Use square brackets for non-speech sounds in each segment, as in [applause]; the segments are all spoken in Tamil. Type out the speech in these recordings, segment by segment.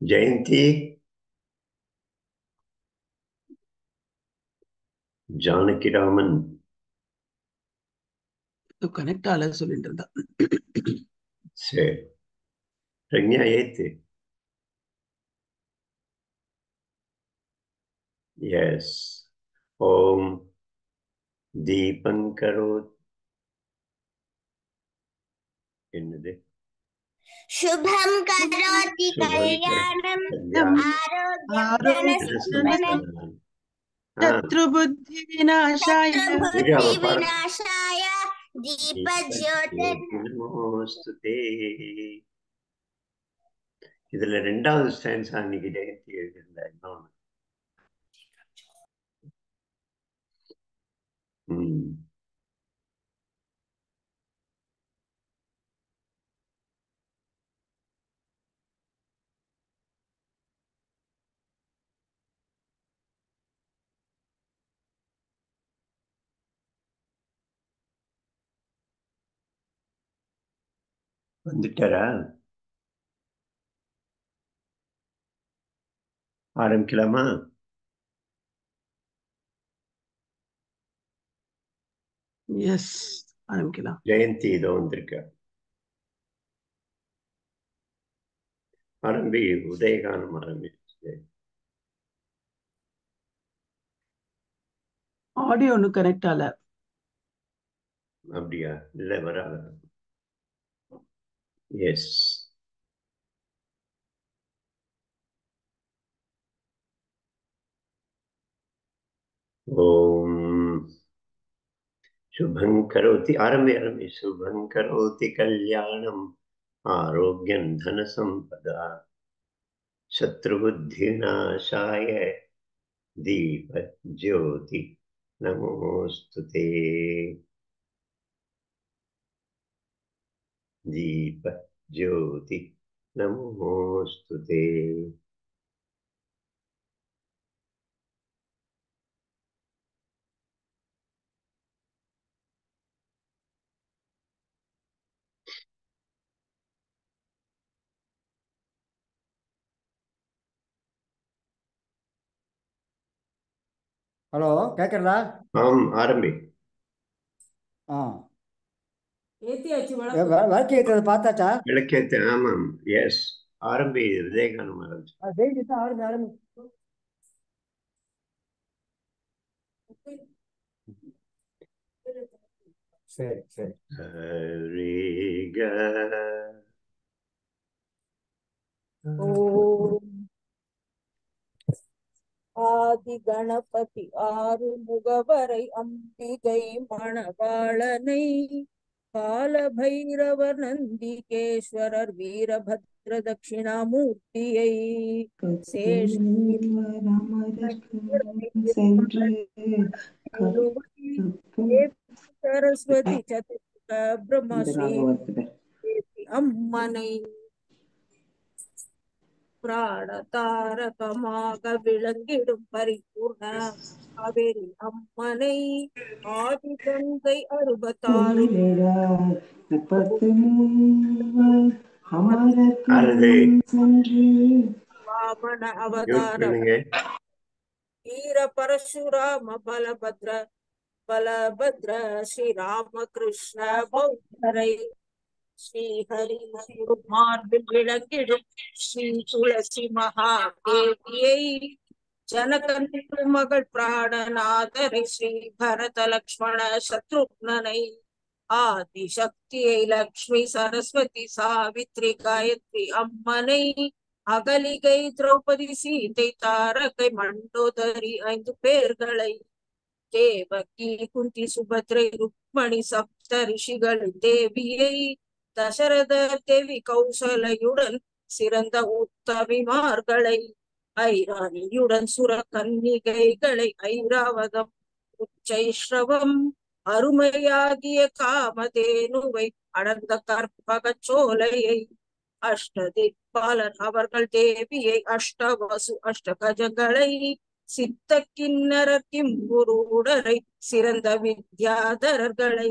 ஜெயந்தி ஜானகிராமன் கனெக்ட் ஆகல சொல்லிட்டு இருந்தா சரி பிரக்ஞா ஏத்து எஸ் ஓம் தீபம் கரோத் என்னது शुभं करोति शुभं कल्याणम् கல்யாணம். आरोग्यधनसम्पन्नं ஆ, சத்ருபுத்தி விநாசாய बुद्धिविनाशाय दीपज्योतिर् நமோஸ்துதே இதுல ரெண்டாவது ஸ்டான்ஸ் அன்னைக்கு ஜெயந்தி எழுதியிருந்தா இன்னொன்னு வந்துட்டாரா? ஆரம்பிக்கலாமா? எஸ் ஆரம்பிக்கலாம். ஜெயந்தி இதோ வந்திருக்க. ஆரம்பி உதயகானம் ஆரம்பி ஆடியோ ஒன்றும் கனெக்ட் ஆகல. அப்படியா? இல்ல வராத? Yes. ओम शुभं करोति, आरम्भे आरम्भे। शुभं करोति कल्याणम, आरोग्यं धनसम्पदा, शत्रुबुद्धिनाशाय दीपज्योति। नमोऽस्तु ते। దీప జ్యోతి నమోస్తు ஹலோ கேட்குறதா ஆம் ஆரம்பி ஆ ஏத்தியாச்சு ஏ, வழக்கம் வ- விளக்கு ஏற்றுறது பார்த்தாச்சா? விளக்கேத்து ஆமாம். எஸ் ஆரம்பி ஜெயிச்சு தான் ஆரம்பி ஆரம்பி. சரி சரி. ஹரிக ஆதி கணபதி ஆறு முகவரை அம்பிகை மணவாளனை கால பைரவர் நந்திகேஸ்வரர் வீரபத்ர தட்சிணாமூர்த்தியை தாரகமாக விளங்கிடும் பரிபூர்ண காவேரி அம்மனை ஆதி கங்கை அறுபத்தாறு. முப்பத்து வாமன மியூட் அவதார பண்ணுங்க. வீர பரசுராம பலபத்ர பலபத்ர ஸ்ரீ ராமகிருஷ்ண பௌத்தரை ஸ்ரீஹரி மார்பில் விளங்கிடும் ஸ்ரீ துளசி மகாதேவியை ஜனகன் மகள் பிராணநாதரை ஸ்ரீ பரத லக்ஷ்மண சத்ருக்னனை ஆதிசக்தியை லக்ஷ்மி சரஸ்வதி சாவித்ரி காயத்ரி அம்மனை அகலிகை திரௌபதி சீதை தாரகை மண்டோதரி ஐந்து பேர்களை தேவகி குந்தி சுபத்ரை ருக்மணி சப்த ரிஷிகளின் தேவியை தசரத தேவி கௌசலையுடன் சிறந்த உத்தமிமார்களை ஐராணியுடன் சுர கன்னிகைகளை ஐராவதம் உச்சைஸ்ரவம் அருமையாகிய காமதேனுவை அடர்ந்த கற்பக சோலையை அஷ்டதிப்பாளர் அவர்கள் தேவியை அஷ்டவசு அஷ்டகஜங்களை சித்த கிண்ணரர் கிம்புருடரை சிறந்த வித்யாதரர்களை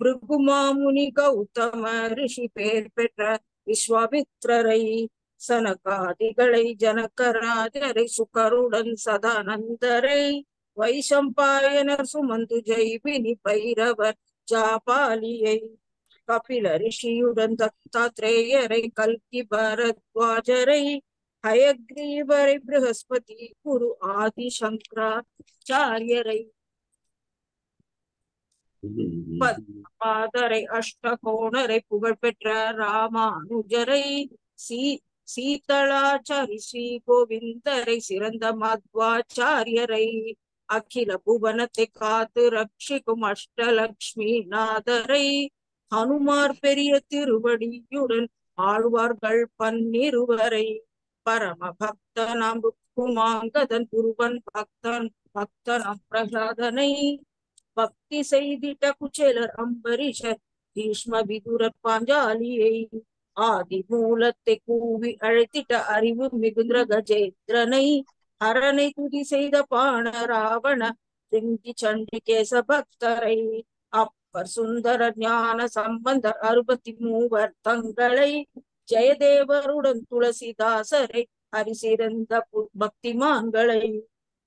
பிருகுமாமுனி கௌதம ரிஷி பேர் பெற்ற விஸ்வாமித்ரரை சனகாதிகளை ஜனகராஜரை சுகருடன் சதானந்தரை வைசம்பாயனர் சுமந்து ஜெய்பினி பைரவர் ஜாபாலியை கபில ரிஷியுடன் தத்தாத்ரேயரை கல்கி பரத்வாஜரை ஹயக்ரீவரை ப்ரஹஸ்பதி குரு ஆதிசங்கராச்சாரியரை சங்கராச்சாரியரை பாதரை அஷ்டகோணரை புகழ்பெற்ற ராமானுஜரை சீ சீதளாச்சாரி ஸ்ரீ கோவிந்தரை சிறந்த மத்வாச்சாரியரை அகில புவனத்தை காத்து ரட்சிக்கும் அஷ்டலக்ஷ்மி நாதரை ஹனுமார் பெரிய திருவடியுடன் ஆழ்வார்கள் பன்னிருவரை. பரம பக்தனாம் குமாங்கதன் குருவன் பக்தன் பக்தனாம் பிரகலாதனை பக்தி செய்திட்ட குச்சேலர் அம்பரீஷர் பீஷ்ம விதுர பாஞ்சாலியை ஆதி மூலத்தை கூவி அழைத்திட்ட அறிவு மிகுந்த கஜேந்திரனை ஹரனை துதி செய்த பாண ராவண சிங்கி சண்டிகேச பக்தரை அப்பர் சுந்தர ஞான சம்பந்தர் அறுபத்தி மூவர் தங்களை ஜெயதேவருடன் துளசிதாசரை அரிசிறந்த பக்திமான்களை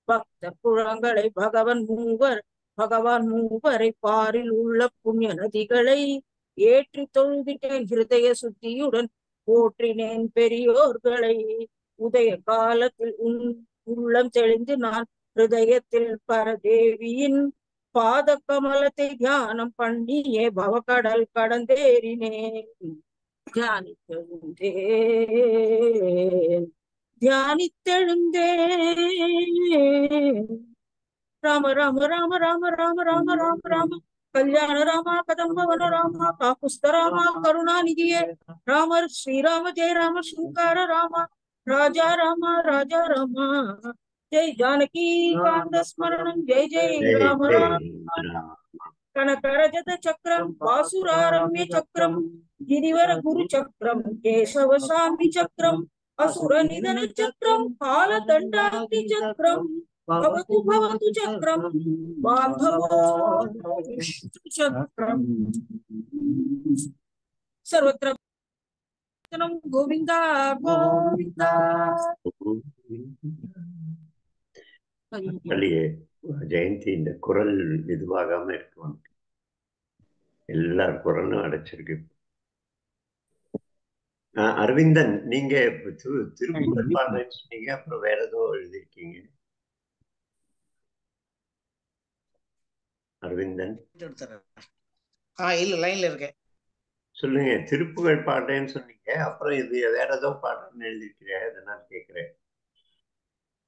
பக்த குழங்களை பகவன் மூவர் பகவான் மூவரை பாரில் உள்ள புண்ணிய நதிகளை ஏற்றி தொழுதிட்டேன் ஹிருதய சுத்தியுடன். போற்றினேன் பெரியோர்களை. உதய காலத்தில் உன் உள்ளம் தெளிந்து நான் ஹிருதயத்தில் பரதேவியின் பாத கமலத்தை தியானம் பண்ணியே பவகடல் கடந்தேறினேன். தியானித்தெழுந்தேன் தியானித்தெழுந்தேன். राम राम राम राम राम राम राम राम। कल्याण राम कदम भवन राम काकुस्त राम करुणानिधि राम श्री राम जय राम शंकर राम राजा राम राजा राम। जय जानकी कांद स्मरण जय जय राम राम। चक्रम वासुरारम्य चक्रम गिरीवर गुरु चक्रम केशव కేశవ चक्रम असुर निधन चक्रम काल दंडा चक्रम भवतु भवतु चक्रं बान्धवो चक्रं सर्वत्र गोविन्द गोविन्द। ஜெயந்தி இந்த குரல் இதுவாகாம இருக்கு எல்லார் குரலும் அடைச்சிருக்கு. அரவிந்தன் நீங்க திருப்பி சொன்னீங்க அப்புறம் வேற ஏதோ எழுதியிருக்கீங்க. அரவிந்தன். ஆ இல்ல லைன்ல இருக்கேன். சொல்லுங்க திருப்புகழ் பாடுறேன்னு சொன்னீங்க. அப்புறம் இது வேற ஏதோ பாடுறேன்னு எழுதியிருக்கிறேன் அதை நான் கேட்கிறேன்.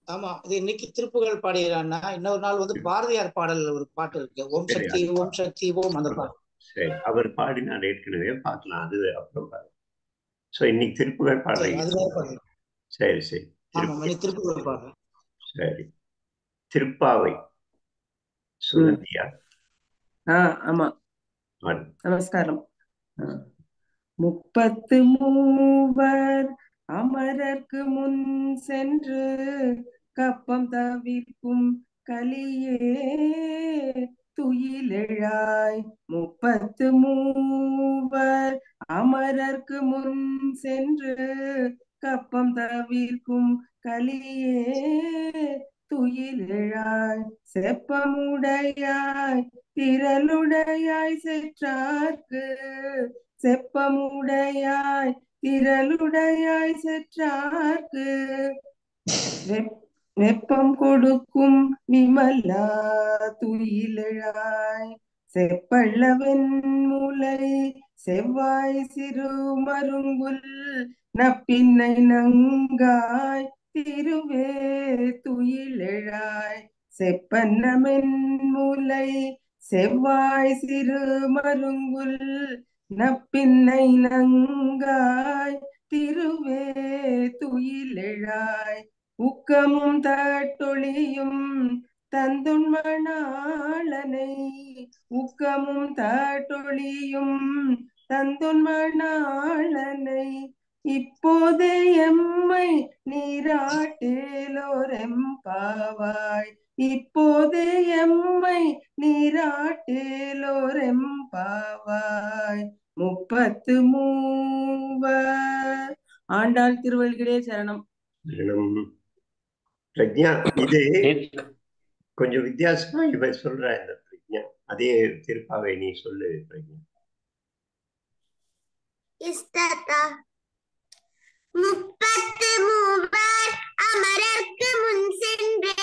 ஆமா இது இன்னைக்கு திருப்புகழ் பாடிடுறான்னா இன்னொரு நாள் வந்து பாரதியார் பாடல் ஒரு பாட்டு இருக்கு. ஓம் சக்தி ஓம் சக்தி ஓம் அந்த பாட்டு. சரி அவர் பாடினார் ஏற்கனவே பார்க்கலாம் அது அப்புறம் பாருங்க. ஸோ இன்னைக்கு திருப்புகழ் பாடுறீங்க பாடல் சரி சரி திருப்புகழ் பாடுறேன் சரி. திருப்பாவை. சுகந்தியா ஆமா. நமஸ்காரம். முப்பத்து மூவர் அமரர்க்கு முன் சென்று கப்பம் தவிர்க்கும் கலியே துயிலெழாய் முப்பத்து மூவர் அமரர்க்கு முன் சென்று கப்பம் தவிர்க்கும் கலியே துயிலெழாய் செப்பமுடையாய் திரளுடையாய் செற்றார்க்கு. செப்பமுடையாய் திரளுடையாய் செற்றார்க்கு. வெப்பம் கொடுக்கும் விமலா துயிலெழாய். செப்பள்ளவன் மூலை செவ்வாய் சிறு மருங்குல் நப்பின்னை நங்காய் திருவே துயிலெழாய் செப்பன்னமென்முலை செவ்வாய் சிறு மருங்குல் நப்பின்னை நங்காய் திருவே துயிலெழாய். உக்கமும் தட்டொழியும் தந்துண்மணாளனை உக்கமும் தட்டொழியும் தந்துண்மணாளனை இப்போதே எம்மை நீராட்டேலோரெம்பாவாய் இப்போதே எம்மை நீராட்டேலோரெம்பாவாய் முப்பத்து மூவர். ஆண்டாள் திருவள்கிடே சரணம். பிரஜா இது கொஞ்சம் வித்தியாசமா இவ சொல்ற இந்த பிரஜா அதே திருப்பாவை நீ சொல்லு பிரஜா இஸ்ததா. முப்பத்து மூவர் அமரர்க்கு முன் சென்று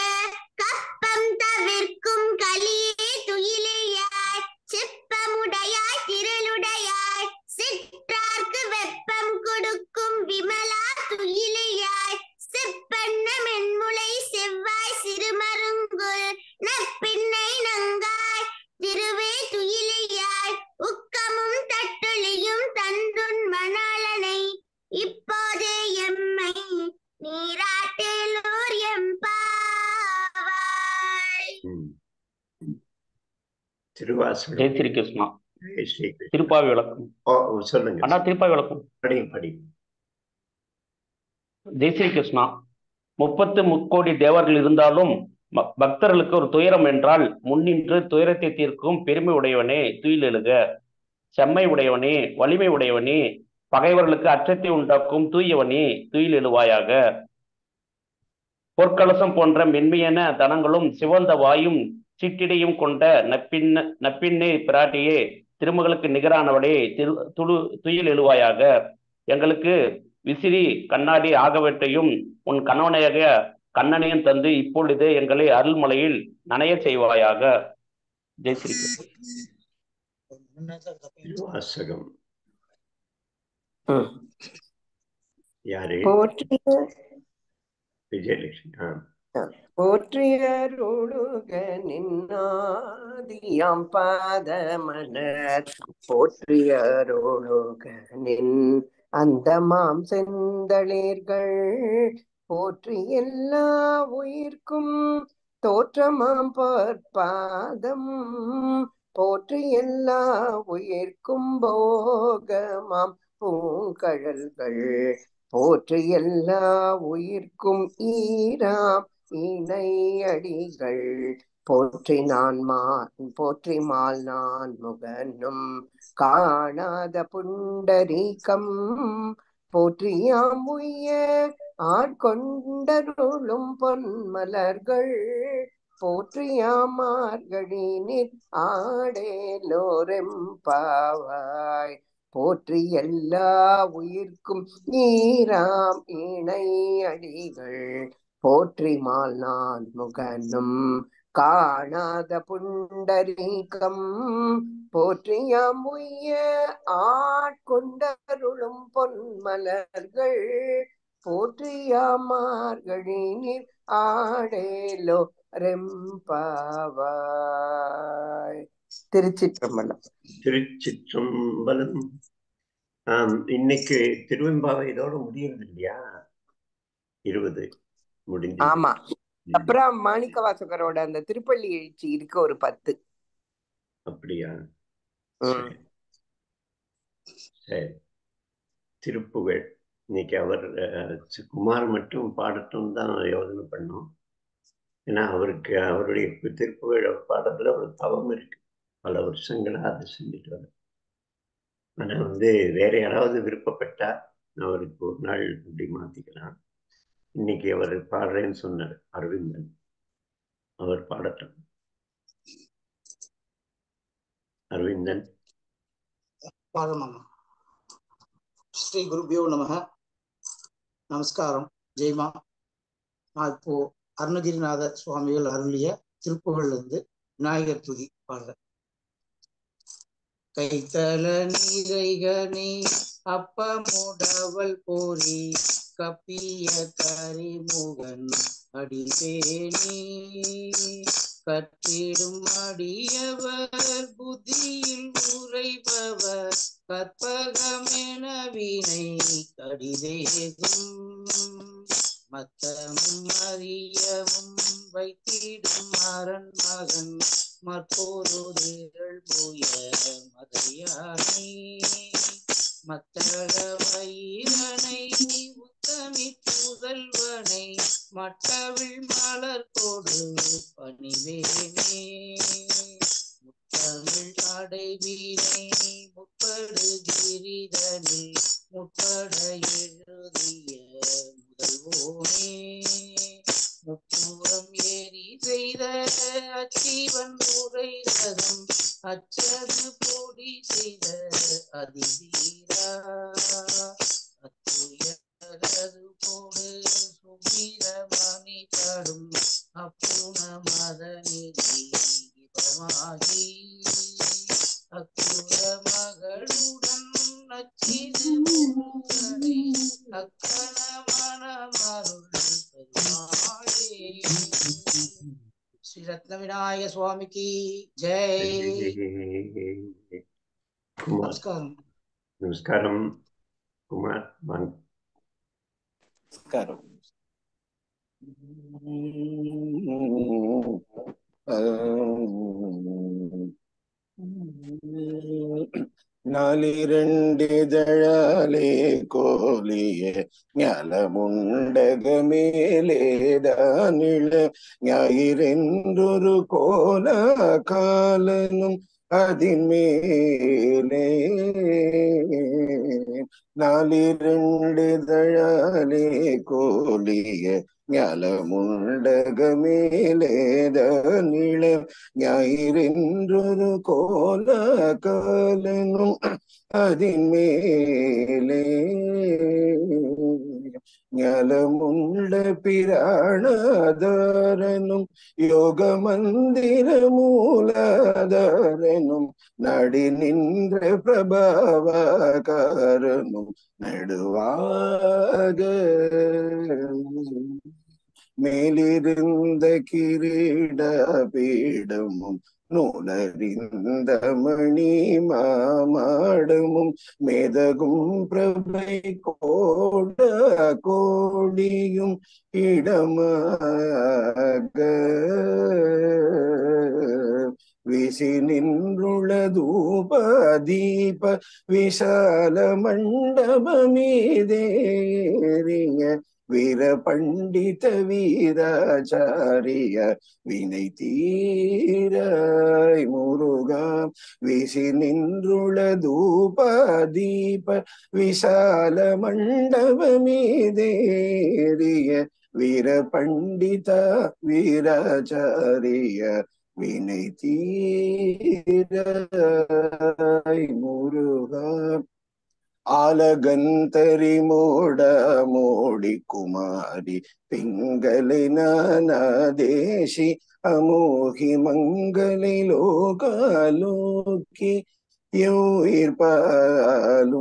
கப்பம் தவிர்க்கும் கலியே துயிலையாய் செப்பமுடையாய் திரளுடையாய் சிற்றார்க்கு வெப்பம் கொடுக்கும் விமலா துயிலையாய் செப்பண்ண மென்முளை செவ்வாய் சிறுமருங்குல் நப்பின்னை நங்காய் திருவே துயிலையாய் உக்கமும் தட்டுளியும் தந்துன் மணாளனை இப்போதே எம்மை நீராட்டேலோர் எம்பாவாய். திருவாசகம். ஜெய் ஸ்ரீ கிருஷ்ணா ஜெய் ஸ்ரீ கிருஷ்ணா. திருப்பாவி விளக்கம் சொல்லுங்க. அண்ணா திருப்பாவி விளக்கம். படி படி ஜெய் ஸ்ரீ கிருஷ்ணா முப்பத்து முக்கோடி தேவர்கள் இருந்தாலும் பக்தர்களுக்கு ஒரு துயரம் என்றால் முன்னின்று துயரத்தை தீர்க்கும் பெருமை உடையவனே துயில் எழுக. செம்மை உடையவனே வலிமை உடையவனே பகைவர்களுக்கு அச்சத்தை உண்டாக்கும் தூயவனே துயில் எழுவாயாக. பொற்கலசம் போன்ற மென்மையான தனங்களும் சிவந்த வாயும் சிட்டிடையும் கொண்ட நப்பின்ன நப்பின்னே பிராட்டியே திருமகளுக்கு நிகரானவளே திரு துளு துயில் எழுவாயாக. எங்களுக்கு விசிறி கண்ணாடி ஆகவற்றையும் உன் கணவனையாக கண்ணனையும் தந்து இப்பொழுது எங்களை அருள்மலையில் நனைய செய்வாயாக. ஜெய் ஸ்ரீ யாரு விஜயலட்சுமி போற்றியருளுக நின்னாதியாம் பாதமலர் போற்றியருளுக நின் அந்தமாம் செந்தளிர்கள் போற்றி எல்லா உயிர்க்கும் தோற்றமாம் பொற்பாதம் போற்றி எல்லா உயிர்க்கும் போகமாம் பூங்கழல்கள் போற்று எல்லா உயிர்க்கும் ஈரா இணை அடிகள். போற்றி நான் மான் போற்றி மால் நான் முகனும் காணாத புண்டரீகம். போற்றியாம் உய ஆட்கொண்டருளும் பொன்மலர்கள். போற்றியாமார்கழி நிற் ஆடேலோரெம்பாவாய் போற்றி எல்லா உயிர்க்கும் நீராம் இணை அடிகள். போற்றி மால் நான் முகனும் காணாத புண்டரீகம். போற்றியாம் உய்ய ஆட்கொண்டருளும் பொன்மலர்கள். போற்றியாமார்கழி நீர் ஆடேலோ ரெம்பாவாய். திருச்சிற்றம்பலம். திருச்சிற்றம்பலம். ஆம் இன்னைக்கு திருவெம்பாவை இதோட முடியறது இல்லையா? இருபது முடிஞ்சு. ஆமா. அப்புறம் மாணிக்க வாசகரோட அந்த திருப்பள்ளி எழுச்சி இருக்கு ஒரு பத்து. அப்படியா. சரி. திருப்புகழ். இன்னைக்கு அவர் குமார் மட்டும் பாடட்டும் தான் யோசனை பண்ணோம். ஏன்னா அவருக்கு அவருடைய திருப்புகழ் பாடத்துல ஒரு தவம் இருக்கு. பல வருஷங்களாக அதை செஞ்சுட்டு வரேன் ஆனால் வந்து வேற யாராவது விருப்பப்பட்டா அவருக்கு ஒரு நாள் இப்படி மாற்றிக்கலாம் இன்னைக்கு அவர் பாடுறேன்னு சொன்னார் அரவிந்தன். அவர் பாடட்டும். அரவிந்தன். ஸ்ரீ குருபியோ நமக. நமஸ்காரம். ஜெய்மா நான் இப்போ அருணகிரிநாத சுவாமிகள் அருளிய திருப்புகள்ல இருந்து விநாயகர் துதி பாடுறேன். கைத்தல நீரைகனே அப்பமுடவல் போரி கப்பிய கரிமுகன் அடிபேணி கற்றிடும் அடியவர் புத்தியில் உரைபவர் கற்பகமென வினை கடிதேதும் மத்தமும் அறியவும் வைத்திடும் அரண் மகன் மற்பொருதிகள் போய மதையானே. மத்தள வயிறனை உத்தமி புதல்வனை மட்டவிழ் மலர் கொடு பணிவேனே. முத்தமிழ் அடைவீனை முப்படு கிரிதனில் முப்பட எழுதிய முதல்வோனே. முப்புறம் ஏறி செய்த அச்சீவன் உரை ரதம் அச்சது போடி செய்த அதிவீரா அத்துயரது போடு சுவீரமணி தடும் அப்புண மதநிதி இவமாகி அக்குல மகளுடன் நச்சிது முருகனை அக்கண மணமருள் பெருமாளே ஸ்ரீ ரத்ன விநாயக சுவாமிக்கு ஜெய் குமார் நமஸ்காரம் நமஸ்காரம் குமார் வாங்க நமஸ்காரம் നാലിരണ്ടിതഴാലേ കോലിയെ ഞലമുണ്ടകമേലേതാനിള ഞായിരണ്ടൊരു കോലകാലനും അതിന്മേലേ നാലിരണ്ടിതഴാലേ കോലിയെ ഞലമുണ്ടകമേലേതാനിള ഞായിരണ്ടൊരു കോലകാലനും അതിന്മേലേ ஞலமுள்ள ജ്ഞലമുണ്ട പിരാണാധാരനും യോഗമന്ദിരമൂലാധാരനും നടിനിന്ദ്ര പ്രഭാവകാരനും നടുവാക. മേലിരുന്ന കിരീട പീഠമും நூலறிந்த மணி மாமாடமும் மேதகும் பிரபை கோட கோடியும் இடமாக விசி நின்றுள்ள தூப தீப விசால மண்டபமீதேறிய வீர பண்டித வீராச்சாரிய வினை தீராய் முருகா விசி நின்றுள தூப தீப விசால மண்டபமீதேறிய வீர பண்டித வீராச்சாரிய வினை தீராய் முருகா. ఆలగంతరి మూడ మోడి కుమారి పింగళిన దేశి అమోహి మంగళి లోకాలోకి యోర్పాలు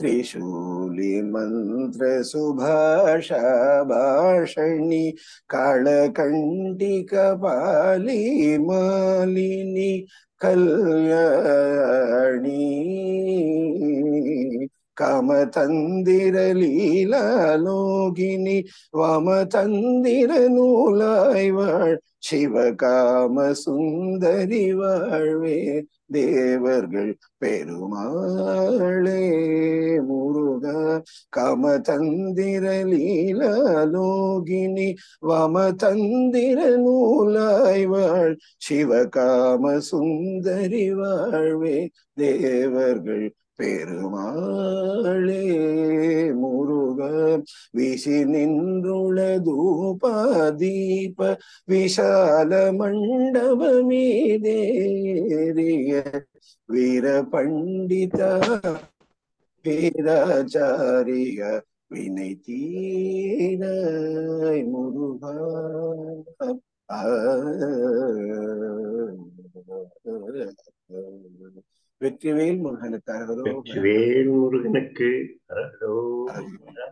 त्रिशूलिमन्त्रसुभाषाभाषणि कालकण्टिकपाली मालिनी कल्याणी। காமதந்திரலீலாலோகினி வாமதந்திர நூலாய் வாழ் சிவகாம சுந்தரி வாழ்வே தேவர்கள் பெருமாளே. முருகா காமதந்திர லீலாலோகினி வாமதந்திர நூலாய் சிவகாம சுந்தரி வாழ்வே தேவர்கள் பெருமாளே முருக விசி நின்றுள தூப தீப விஷால மண்டப மீதேறிய வீர பண்டித வீராச்சாரிய வினை தீராய் முருகா ஆ. வெற்றிவேல் முருகனுக்காக வெற்றிவேல் முருகனுக்கு அரகரோகரா.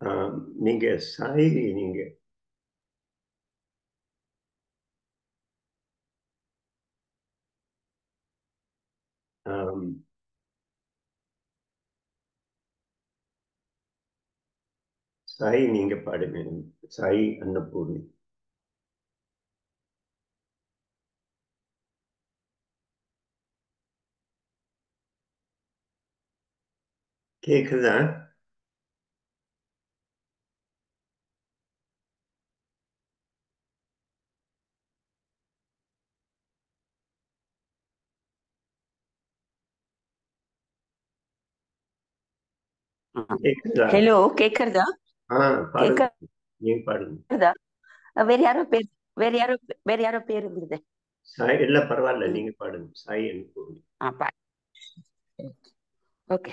ஆம், நீங்க சாய் நீங்க. சாய் நீங்க பாடுங்க சாய் அன்னபூர்ணி. கேக்குதா கேக்குதா ஹலோ கேக்குறதா ஆ பாடுங்க கேக்க- நீங்க கேக்குதா வேற யாரோ பேர் வேற யாரோ வேற யாரோ பேர் இருந்தது சாய் இல்ல பரவாயில்ல நீங்க பாடுங்க சாய் பா ஓகே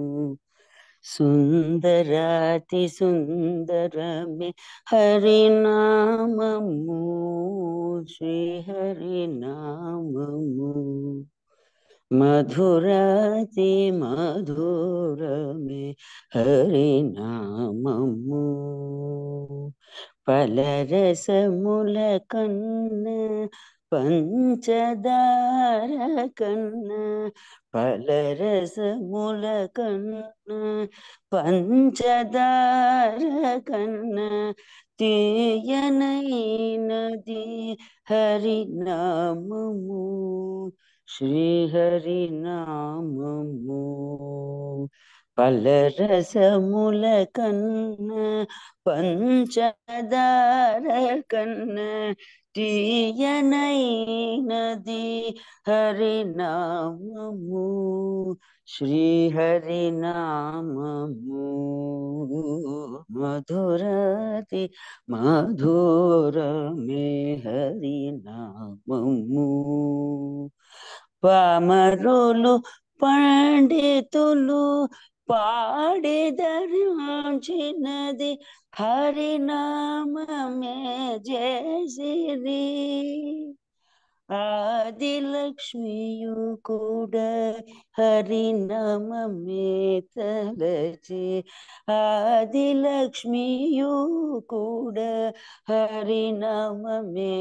सुन्दराति सुन्दरमे हरिनाममु श्रीहरिनाममु मधुराति मधुरमे हरिनाममु पलरसमुलकन्न పంచదార కన్న పలరసముల కన్న పంచదార కన్న తీయనైనది హరినామము శ్రీహరినామము పలరసముల కన్న పంచదార కన్న తీయనైనది హరినామము శ్రీహరినామము మధురతి మధురమే హరినామము పామరులు పండితులు பாடிதர் சின்னதி ஹரி நாமமே ஜெயசிரி ஆதிலக்ஷ்மியு கூட ஹரிநாமமே தலச்சி ஆதிலக்ஷ்மியு கூட ஹரிநாமமே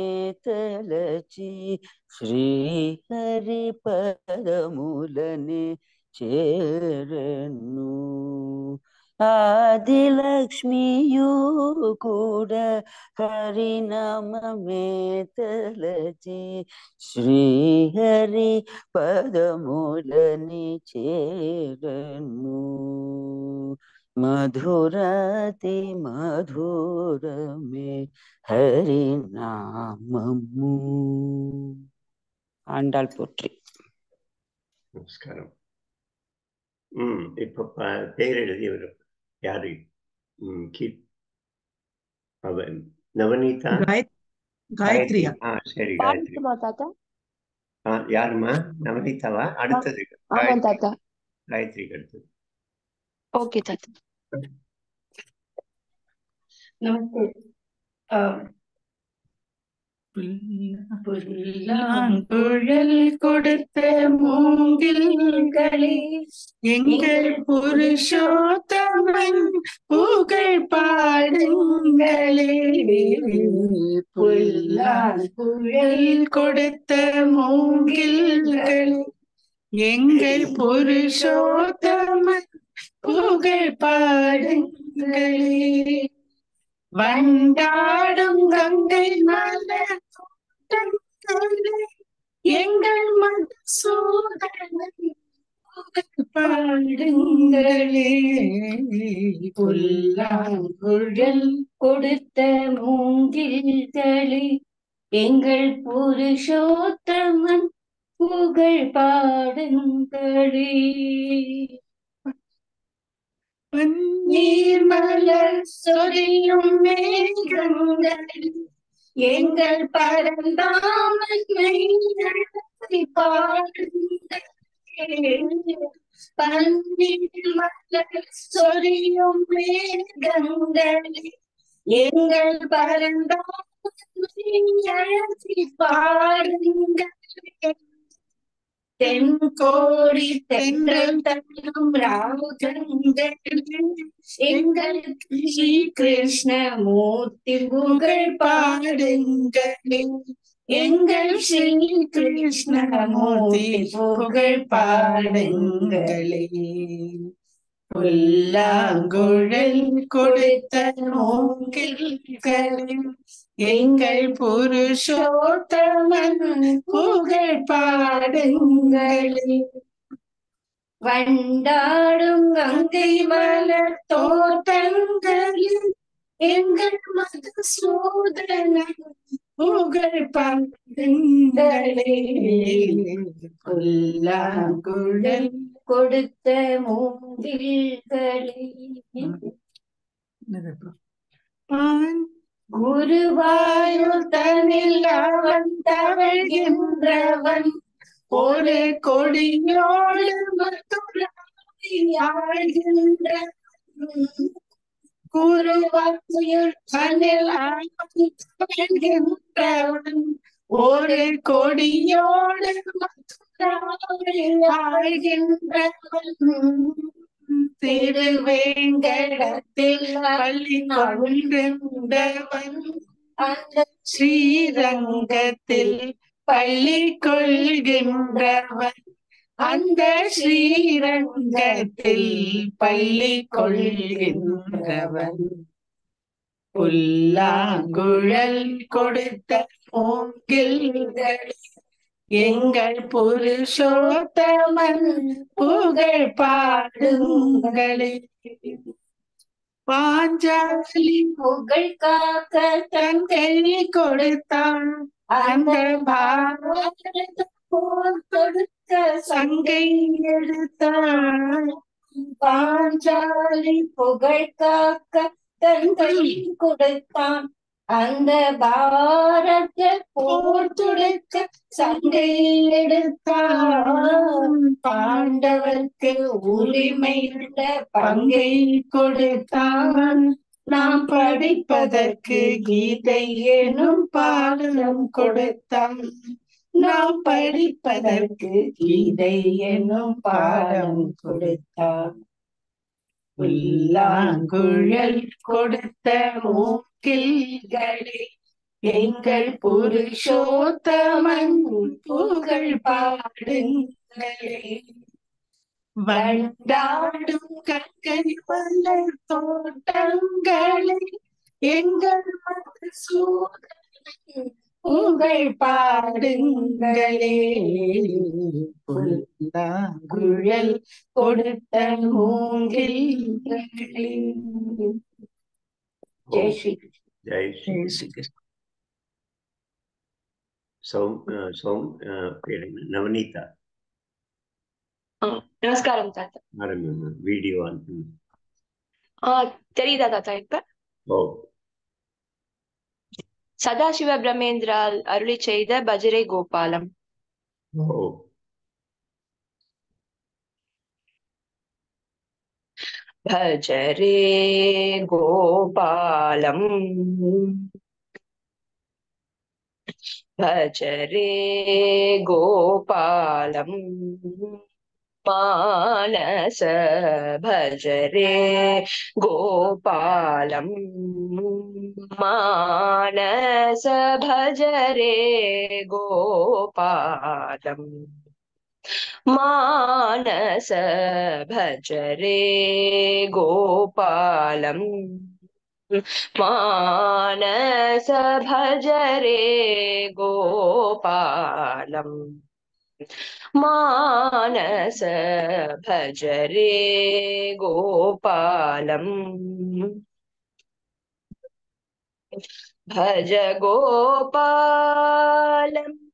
தலச்சி ஸ்ரீ ஹரி பதமுலனே చేరణు ఆదిలక్ష్మియు కూడ హరినామే తలచి శ్రీహరి పదములని చేరను. మధురతి మధురమే హరినామము. ఆండాల్ పుత్రి నమస్కారం. ம். இப்ப ப- பேர் எழுதியவர் யாரு? ம் கீ அவன். நவநீதா? காயத் காயத்ரியா ஆ சரி காயத்ரி. தாத்தா? ஆ யாருமா நவநீதாவா? அடுத்தது ஆமா காயத்ரி. தாத்தா. காயத்ரிக்கு அடுத்தது. ஓகே தாத்தா. நமஸ்தே புல்லாங்குழல் கொடுத்த மூங்கில்களே எங்கள் புருஷோத்தமன் புகழ் பாடுங்களே புல்லாங்குழல் கொடுத்த மூங்கில்களே எங்கள் புருஷோத்தமன் புகழ் பாடுங்களே வண்டாடும் கங்கை மலர் எங்கள் மதுசூதனன் புகழ் பாடுங்களே. புல்லாங்குழல் கொடுத்த மூங்கில்களே எங்கள் புருஷோத்தமன் புகழ் பாடுங்களே. நீர் மலர் சொரியும் மேகங்கள் எங்கள் பரந்தாமன் பாடுங்களே. பன்னீர் மலர் சொரியும் மேகங்களே. எங்கள் பரந்தாமன் பாடுங்களே. தென்கோடி தென்றல் தரும் ராகங்கள். எங்களுக்கு ஸ்ரீ கிருஷ்ணமூர்த்தி புகழ் பாடுங்கள். எங்கள் ஸ்ரீ கிருஷ்ணமூர்த்தி புகழ் பாடுங்களே. புல்லாங்குழல் கொடுத்த நோக்கில் எங்கள் புருஷோத்தமன் புகழ் பாடுங்களே. வண்டாடும் கங்கை மலர் தோட்டங்களில் எங்கள் மத மதுசூதனன் புகழ் பாடுங்களே. புல்லாங்குழல் கொடுத்த மூங்கில்களே. பான் குருவாயூர் தனில் அவன் தவழ்கின்றவன். ஒரு கொடியோடு ஆழ்கின்ற குருவாயூர் தனில் ஆழ்கின்றவன் ஒரு கொடியோடு திருவேங்கடத்தில் பள்ளி கொண்டிருந்தவன் அந்த ஸ்ரீரங்கத்தில் பள்ளி கொள்கின்றவன் அந்த ஸ்ரீரங்கத்தில் பள்ளி கொள்கின்றவன் புல்லாங்குழல் கொடுத்த மூங்கில்கள் எங்கள் புருஷோத்தமன் புகழ் பாடுங்களே பாஞ்சாலி புகழ் காக்க தங்கை கொடுத்தான். அந்த பாரத போர் கொடுத்த சங்கை எடுத்தான். பாஞ்சாலி புகழ் காக்க தங்கை கொடுத்தான். அந்த பாரத போர் துடைக்க சங்கை எடுத்தான் பாண்டவர்க்கு உரிமை உள்ள பங்கை கொடுத்தான் நாம் படிப்பதற்கு கீதை எனும் பாடம் கொடுத்தான் நாம் படிப்பதற்கு கீதை எனும் பாடம் கொடுத்தான் புல்லாங்குழல் கொடுத்த கில்களே எங்கள் புருஷோத்தமன் புகழ் பாடுங்களே. வண்டாடும் கங்கை மலர் தோட்டங்களே எங்கள் மதுசூதனன் புகழ் பாடுங்களே. குழல் கொடுத்த மூங்கில்களே ஜெய் ஸ்ரீ ஜெய் ஸ்ரீ சௌம் சௌம்? நவநீதா ஆ, நமஸ்காரம் தாத்தா ஆரம்பிங்க வீடியோ தெரியுதா தாத்தா இப்ப ஓ சதாசிவ பிரமேந்திரால் அருளி செய்த பஜரை கோபாலம் ஓ भज रे गोपालम्। भज रे गोपालम्। मानस भज रे गोपालम्। मानस भज रे गोपालम। मानस भज रे गोपालम्। मानस भज रे गोपालम्। मानस भज रे गोपालम्। भज गोपालम्।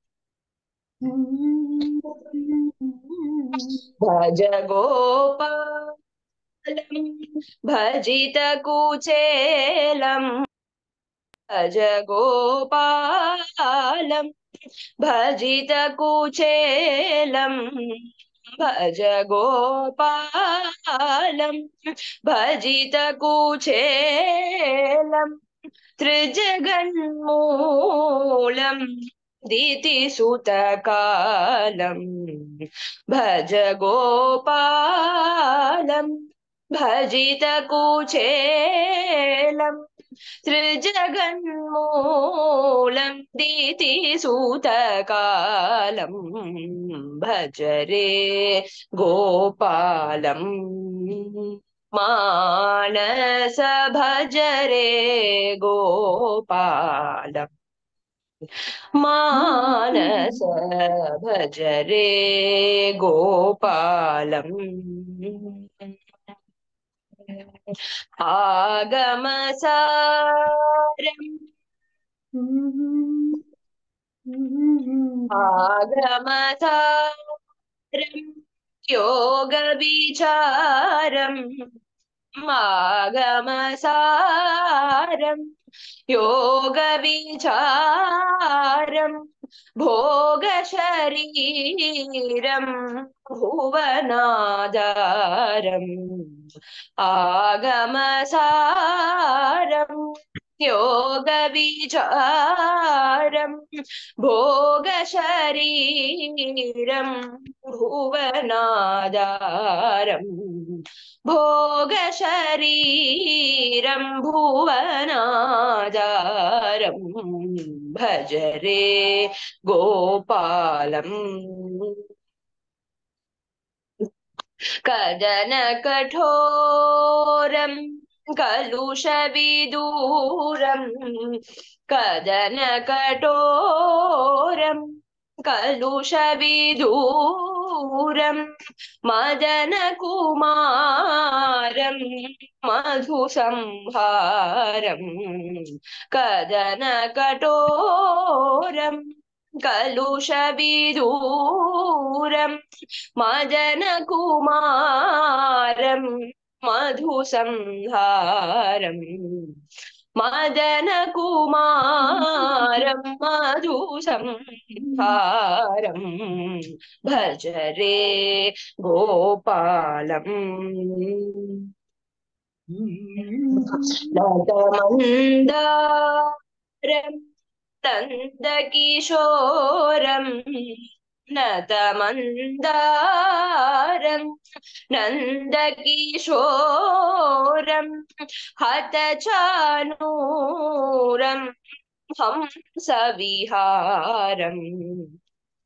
भज गोपालम् भजितकुचेलम् भज गोपालम् भजितकुचेलम् भज गोपालम् भजितकुचेलम् त्रिजगन्मूलम् रीतिसुतकालं भज गोपालं दीति त्रिजगन्मूलं दीतिसूतकालं भज रे गोपाल मानस भज रे गोपालम। मानस [laughs] भज रे गोपालम्। आगमसारम्। आगमसारम्। योगविचारम्। आगमसारम्। योगविचारम् भोगशरीरम् भुवनादारम् आगमसारम्। योगबीजारं भोगशरीरं भुवनादारं भोगशरीरं भुवनादारं भज रे गोपालम् कदनकठोरम् കലുഷവിദൂരം കദനകടോരം കലുഷവിദൂരം മദനകുമാരം മധുസംഹാരം കദനകടോരം കലുഷവിദൂരം മദനകുമാരം मधुसंहारम्। मदनकुमारम् मधुसंहारम्। भज रे गोपालम्। नतमन्दारम् नन्दकिशोरम् नतमन्दारं हम्म। नन्दकिशोरं हतचानूरं हम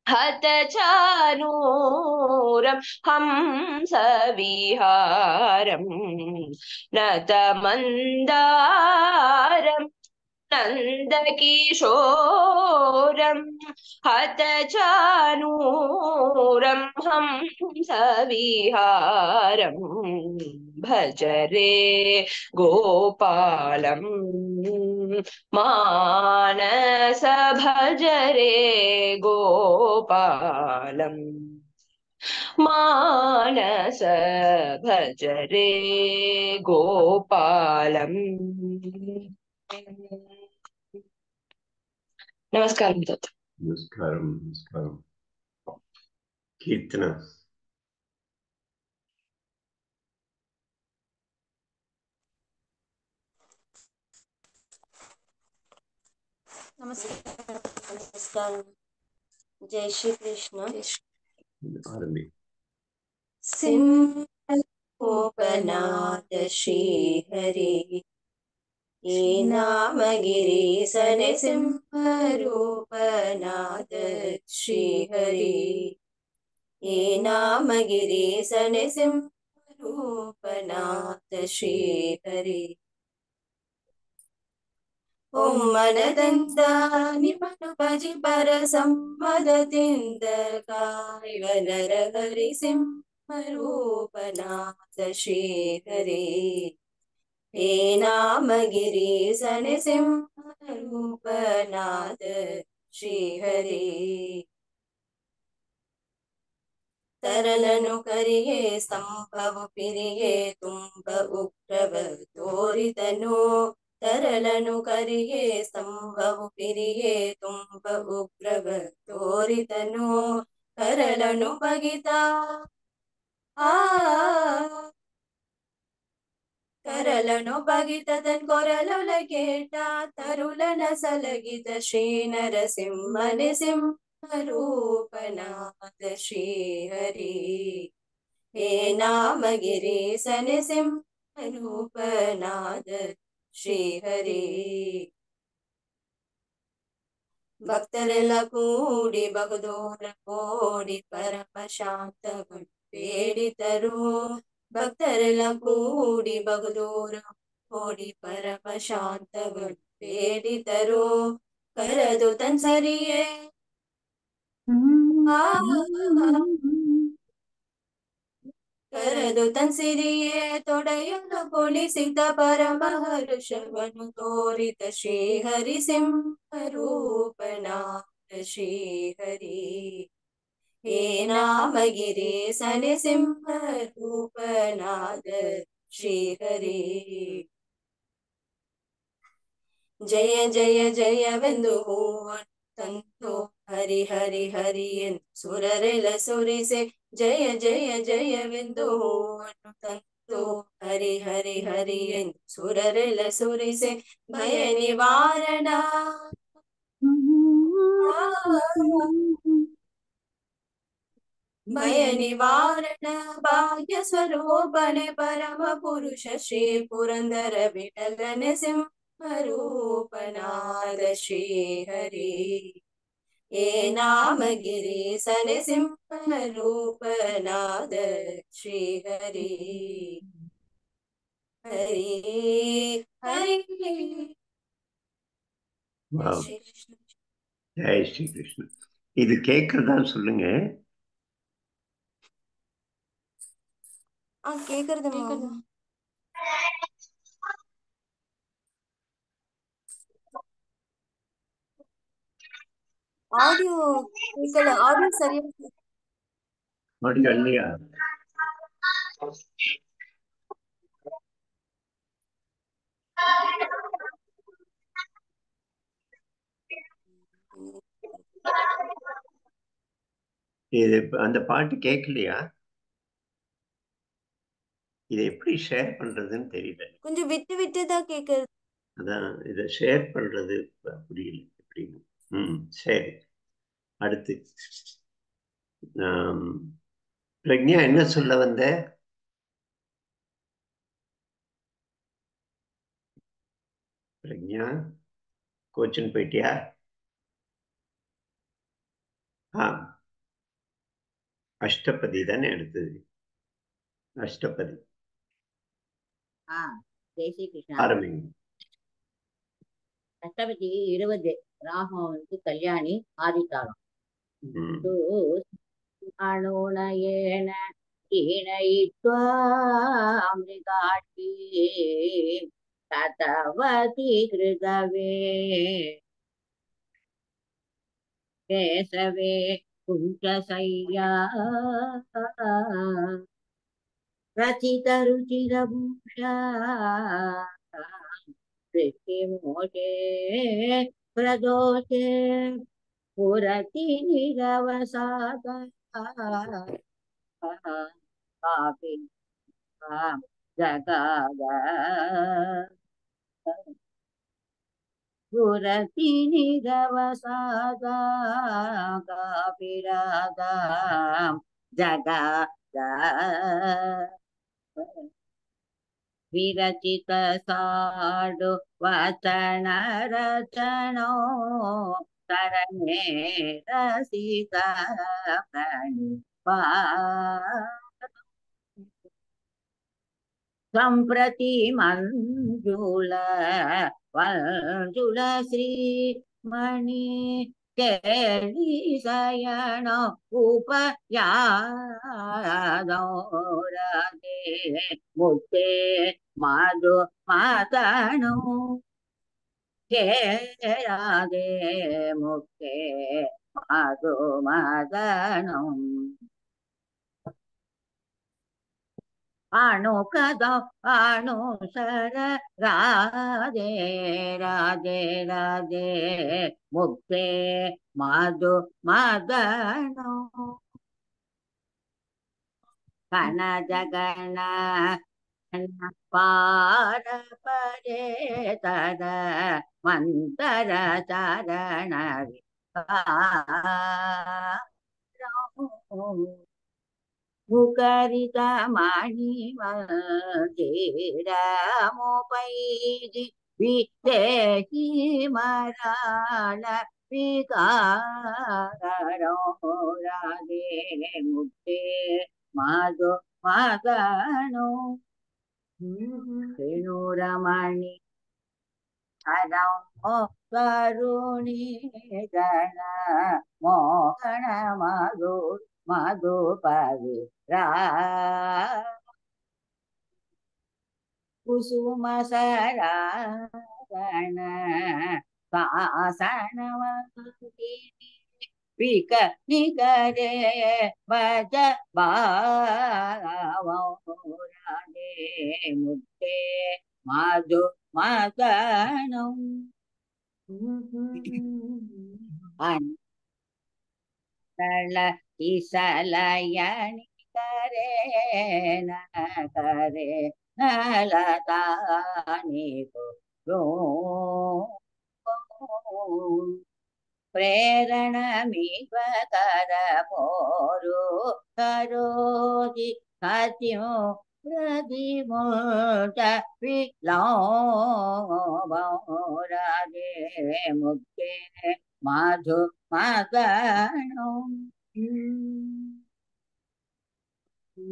हतचानूरं हंसविहारं। नतमन्दारम् नन्दकिशोरम् हतचानूरम् हंसविहारम् भज रे गोपालम् मानस भज रे गोपालम्। मानस भज रे गोपालम्। नमस्कार नमस्कार नमस्कार. कीर्तना नमस्कार. नमस्कार जय श्री कृष्ण. आरंभी. सिंह गोपनाथ श्री हरि. ये नाम गिरीशने सिंहरूपनाथ श्री हरि हे नामगिरीशने सिंहरूपनाथ श्रीहरि ॐ मनदन्तानि मनुपजि परसम्मदतिन्दकाय नरहरि सिंहरूपनाथ श्रीहरि हे सिंह नृसिंहरूपनाथ श्रीहरे तरलनु करिये स्तम्भवु पिरिये तुम्ब उग्रव तोरितनु। तरलनु करिये स्तम्भवु पिरिये तुम्ब उग्रव तोरितनु। करलनु बगिता। आ ಕರಲನು ಬಗಿತದನ್ ಕೊರಲೊಲ ಕೇಟ ತರುಲನ ಸಲಗಿದ ಶ್ರೀ ನರಸಿಂಹನೆ ಸಿಂಹರೂಪನಾದ ಶ್ರೀಹರಿ ಹೇ ನಾಮಗಿರೀಸನೆ ಸಿಂಹರೂಪನಾದ ಶ್ರೀಹರಿ ಭಕ್ತರೆಲ್ಲ ಕೂಡಿ ಬಹುದೂರ ಕೋಡಿ ಪರಮ ಶಾಂತಗಳು ಬೇಡಿದರು ಭಕ್ತರೆಲ್ಲ ಕೂಡಿ ಬಹುದೂರ ಕೋಡಿ ಪರಮ ಶಾಂತಗಳು ಬೇಡಿದರು ಕರೆದು ತನ್ ಸರಿಯೇ ಆ ಕರೆದು ತನ್ ಸಿರಿಯೇ ತೊಡೆಯನ್ನು ಕುಳಿಸಿದ ಪರಮ ಹರುಷವನ್ನು ತೋರಿದ ಶ್ರೀಹರಿ ಸಿಂಹರೂಪನಾದ ಶ್ರೀಹರಿ ಹೇ ನಾಮಗಿರಿ ಸನೆ ಸಿಂಹರೂಪನಾದ ಶ್ರೀಹರಿ ಜಯ ಜಯ ಜಯವೆಂದು ಹೂವನ್ನು ತಂತು ಹರಿ ಹರಿ ಹರಿ ಎಂದು ಸುರರೆಲ್ಲ ಸುರಿಸೆ ಜಯ ಜಯ ಜಯವೆಂದು ಹೂವನ್ನು ತಂತು ಹರಿ ಹರಿ ಹರಿ ಎಂದು ಸುರರೆಲ್ಲ ಸುರಿಸೆ ಭಯ ನಿವಾರಣ भयनिवारण भाग्यस्वरूपने परमपुरुष श्री पुरन्दर विठलन सिंहरूपनाद श्रीहरि हे नामगिरीसन सिंहरूपनाद श्रीहरि हरि हरि ஜெய் ஸ்ரீ கிருஷ்ணன் இது கேட்கறதா சொல்லுங்க ஆ கேக்குறதுமா ஆடியோ கேட்கல ஆடியோ சரியா கேக்கல. ஆடியோ இல்லையா? இது அந்த பாட்டு கேட்கலையா இதை எப்படி ஷேர் பண்றதுன்னு தெரியல. கொஞ்சம் விட்டு விட்டு தான் கேக்குறது. அதான் இதை ஷேர் பண்றது புரியல எப்படின்னு ம் சரி. அடுத்து. பிரக்ஞா என்ன சொல்ல வந்த? பிரக்ஞா கோச்சின் போயிட்டியா? ஆ. அஷ்டபதி தானே அடுத்தது அஷ்டபதி. ஜெய் ஸ்ரீ கிருஷ்ணா அஷ்டபதி இருபது ராகம் வந்து கல்யாணி ஆதித்தாளம். ம். தூ அணுநயேன ஈனயித்வாமிகாட்டி ததவதி கிருதவே கேசவே குஞ்சசையா रचितरुचिरभूषा। वृत्तिमोटे प्रदोषे पुरति निरवसादा। जगाद पुरति निरवसादा। कापिरादा जगाद विरचित साडु वचन रचनो तरणे रसित प्रणिपा सम्प्रति मञ्जुल वञ्जुल श्रीमणि ಕೇಳಿಸಯಣ ಉಪಯಾದೋರದೆ ಮುತ್ತೆ ಮಾದು ಮಾತಣು ಕೇಳದೆ ಮುತ್ತೆ ಮಾದು ಮಾತಣು அணு கதம் அணு சர ராதே ராதே ராதே முக்தே மது மதனோ கண ஜகன பார பரே தர மந்தர சரண ముకరిత మణిమోపైగి విదేహి మరాళ వికారో రాధే ముక్తే మాధో మగణో రేణురమణి ಅರಂ ಕರುಣೀಗಣ ಮೋಹಣ ಮಧು ಮಧು ಪವಿತ್ರ ಕುಸುಮ ಸರಣ ಸಾಸಣವ பிக நிகரே பஜ பாவரே முத்தே மாது மகனும் இசலயணி கரே நலதானி ಪ್ರೇರಣಮಿವ ಕರ ಪೋರು ಕರೋದಿ ಹತ್ಯೋ Radi Murta Vilao Radi Mukti Madhu Madhano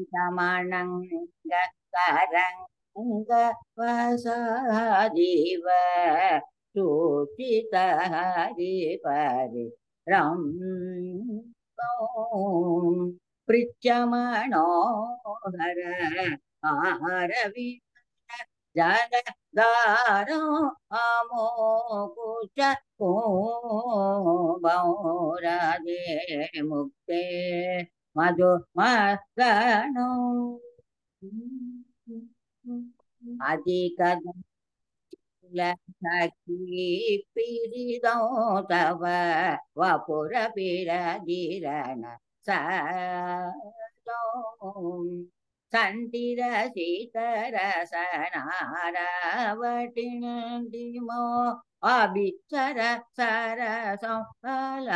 Tamanang Gattarang Gavasadiva Tutitahari Pari Ram Om प्रित्यमणो हर आरवि जगदारो अमोकुश भौरादे मुक्ते मधु मगणो अधिक पिरिदौ तव वपुरबिरगिरण சலோம் சண்டிர சீதர சனாரவட்டினோ அபிச்சர சரசம் கலோரே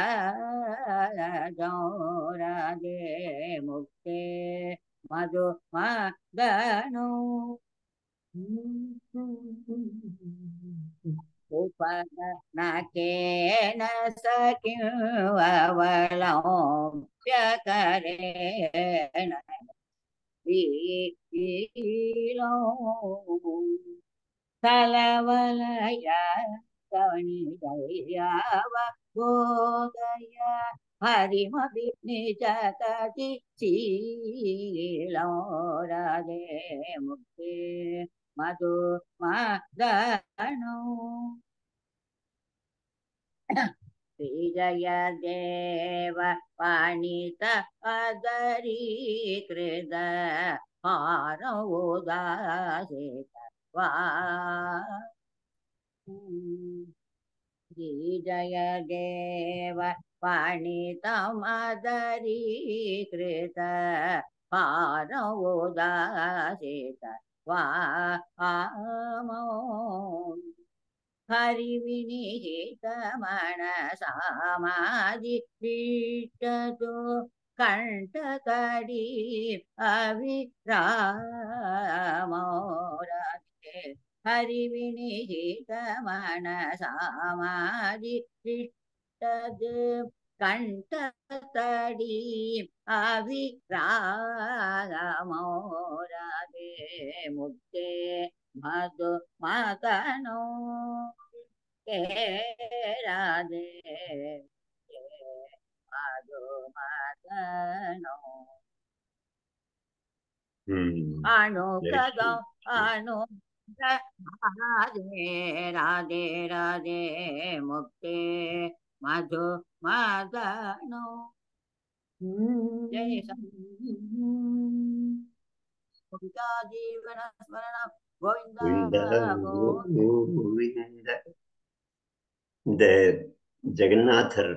முக்தே மது மதனோ उपनकेन सकिवलम्प्यकरेण कलवलय कवनिदयाव गोदय हरिमपि निजकति शीलो रदे मुक्ते మధు మదను శ్రీజయ దేవ పాణిత అదరీకృత హారవుదాసిత వా శ్రీజయ దేవ పాణితమదరీకృత హారవుదాసిత వామో హరివినిహిత మనసామాది పీఠతో కంఠకడి అవిరామోరే హరివినిహిత మనసామాది పీఠదు கண்டதடி அவிராகமோராதே முத்தே மது மதனோ கேராதே மது மதனோ ம் அணு very கதம் true. அணு ராதே ராதே ராதே முக்தே மது மதனோ. கோவிந்தா ஜீவன கோவிந்தா இந்த ஜெகநாதர்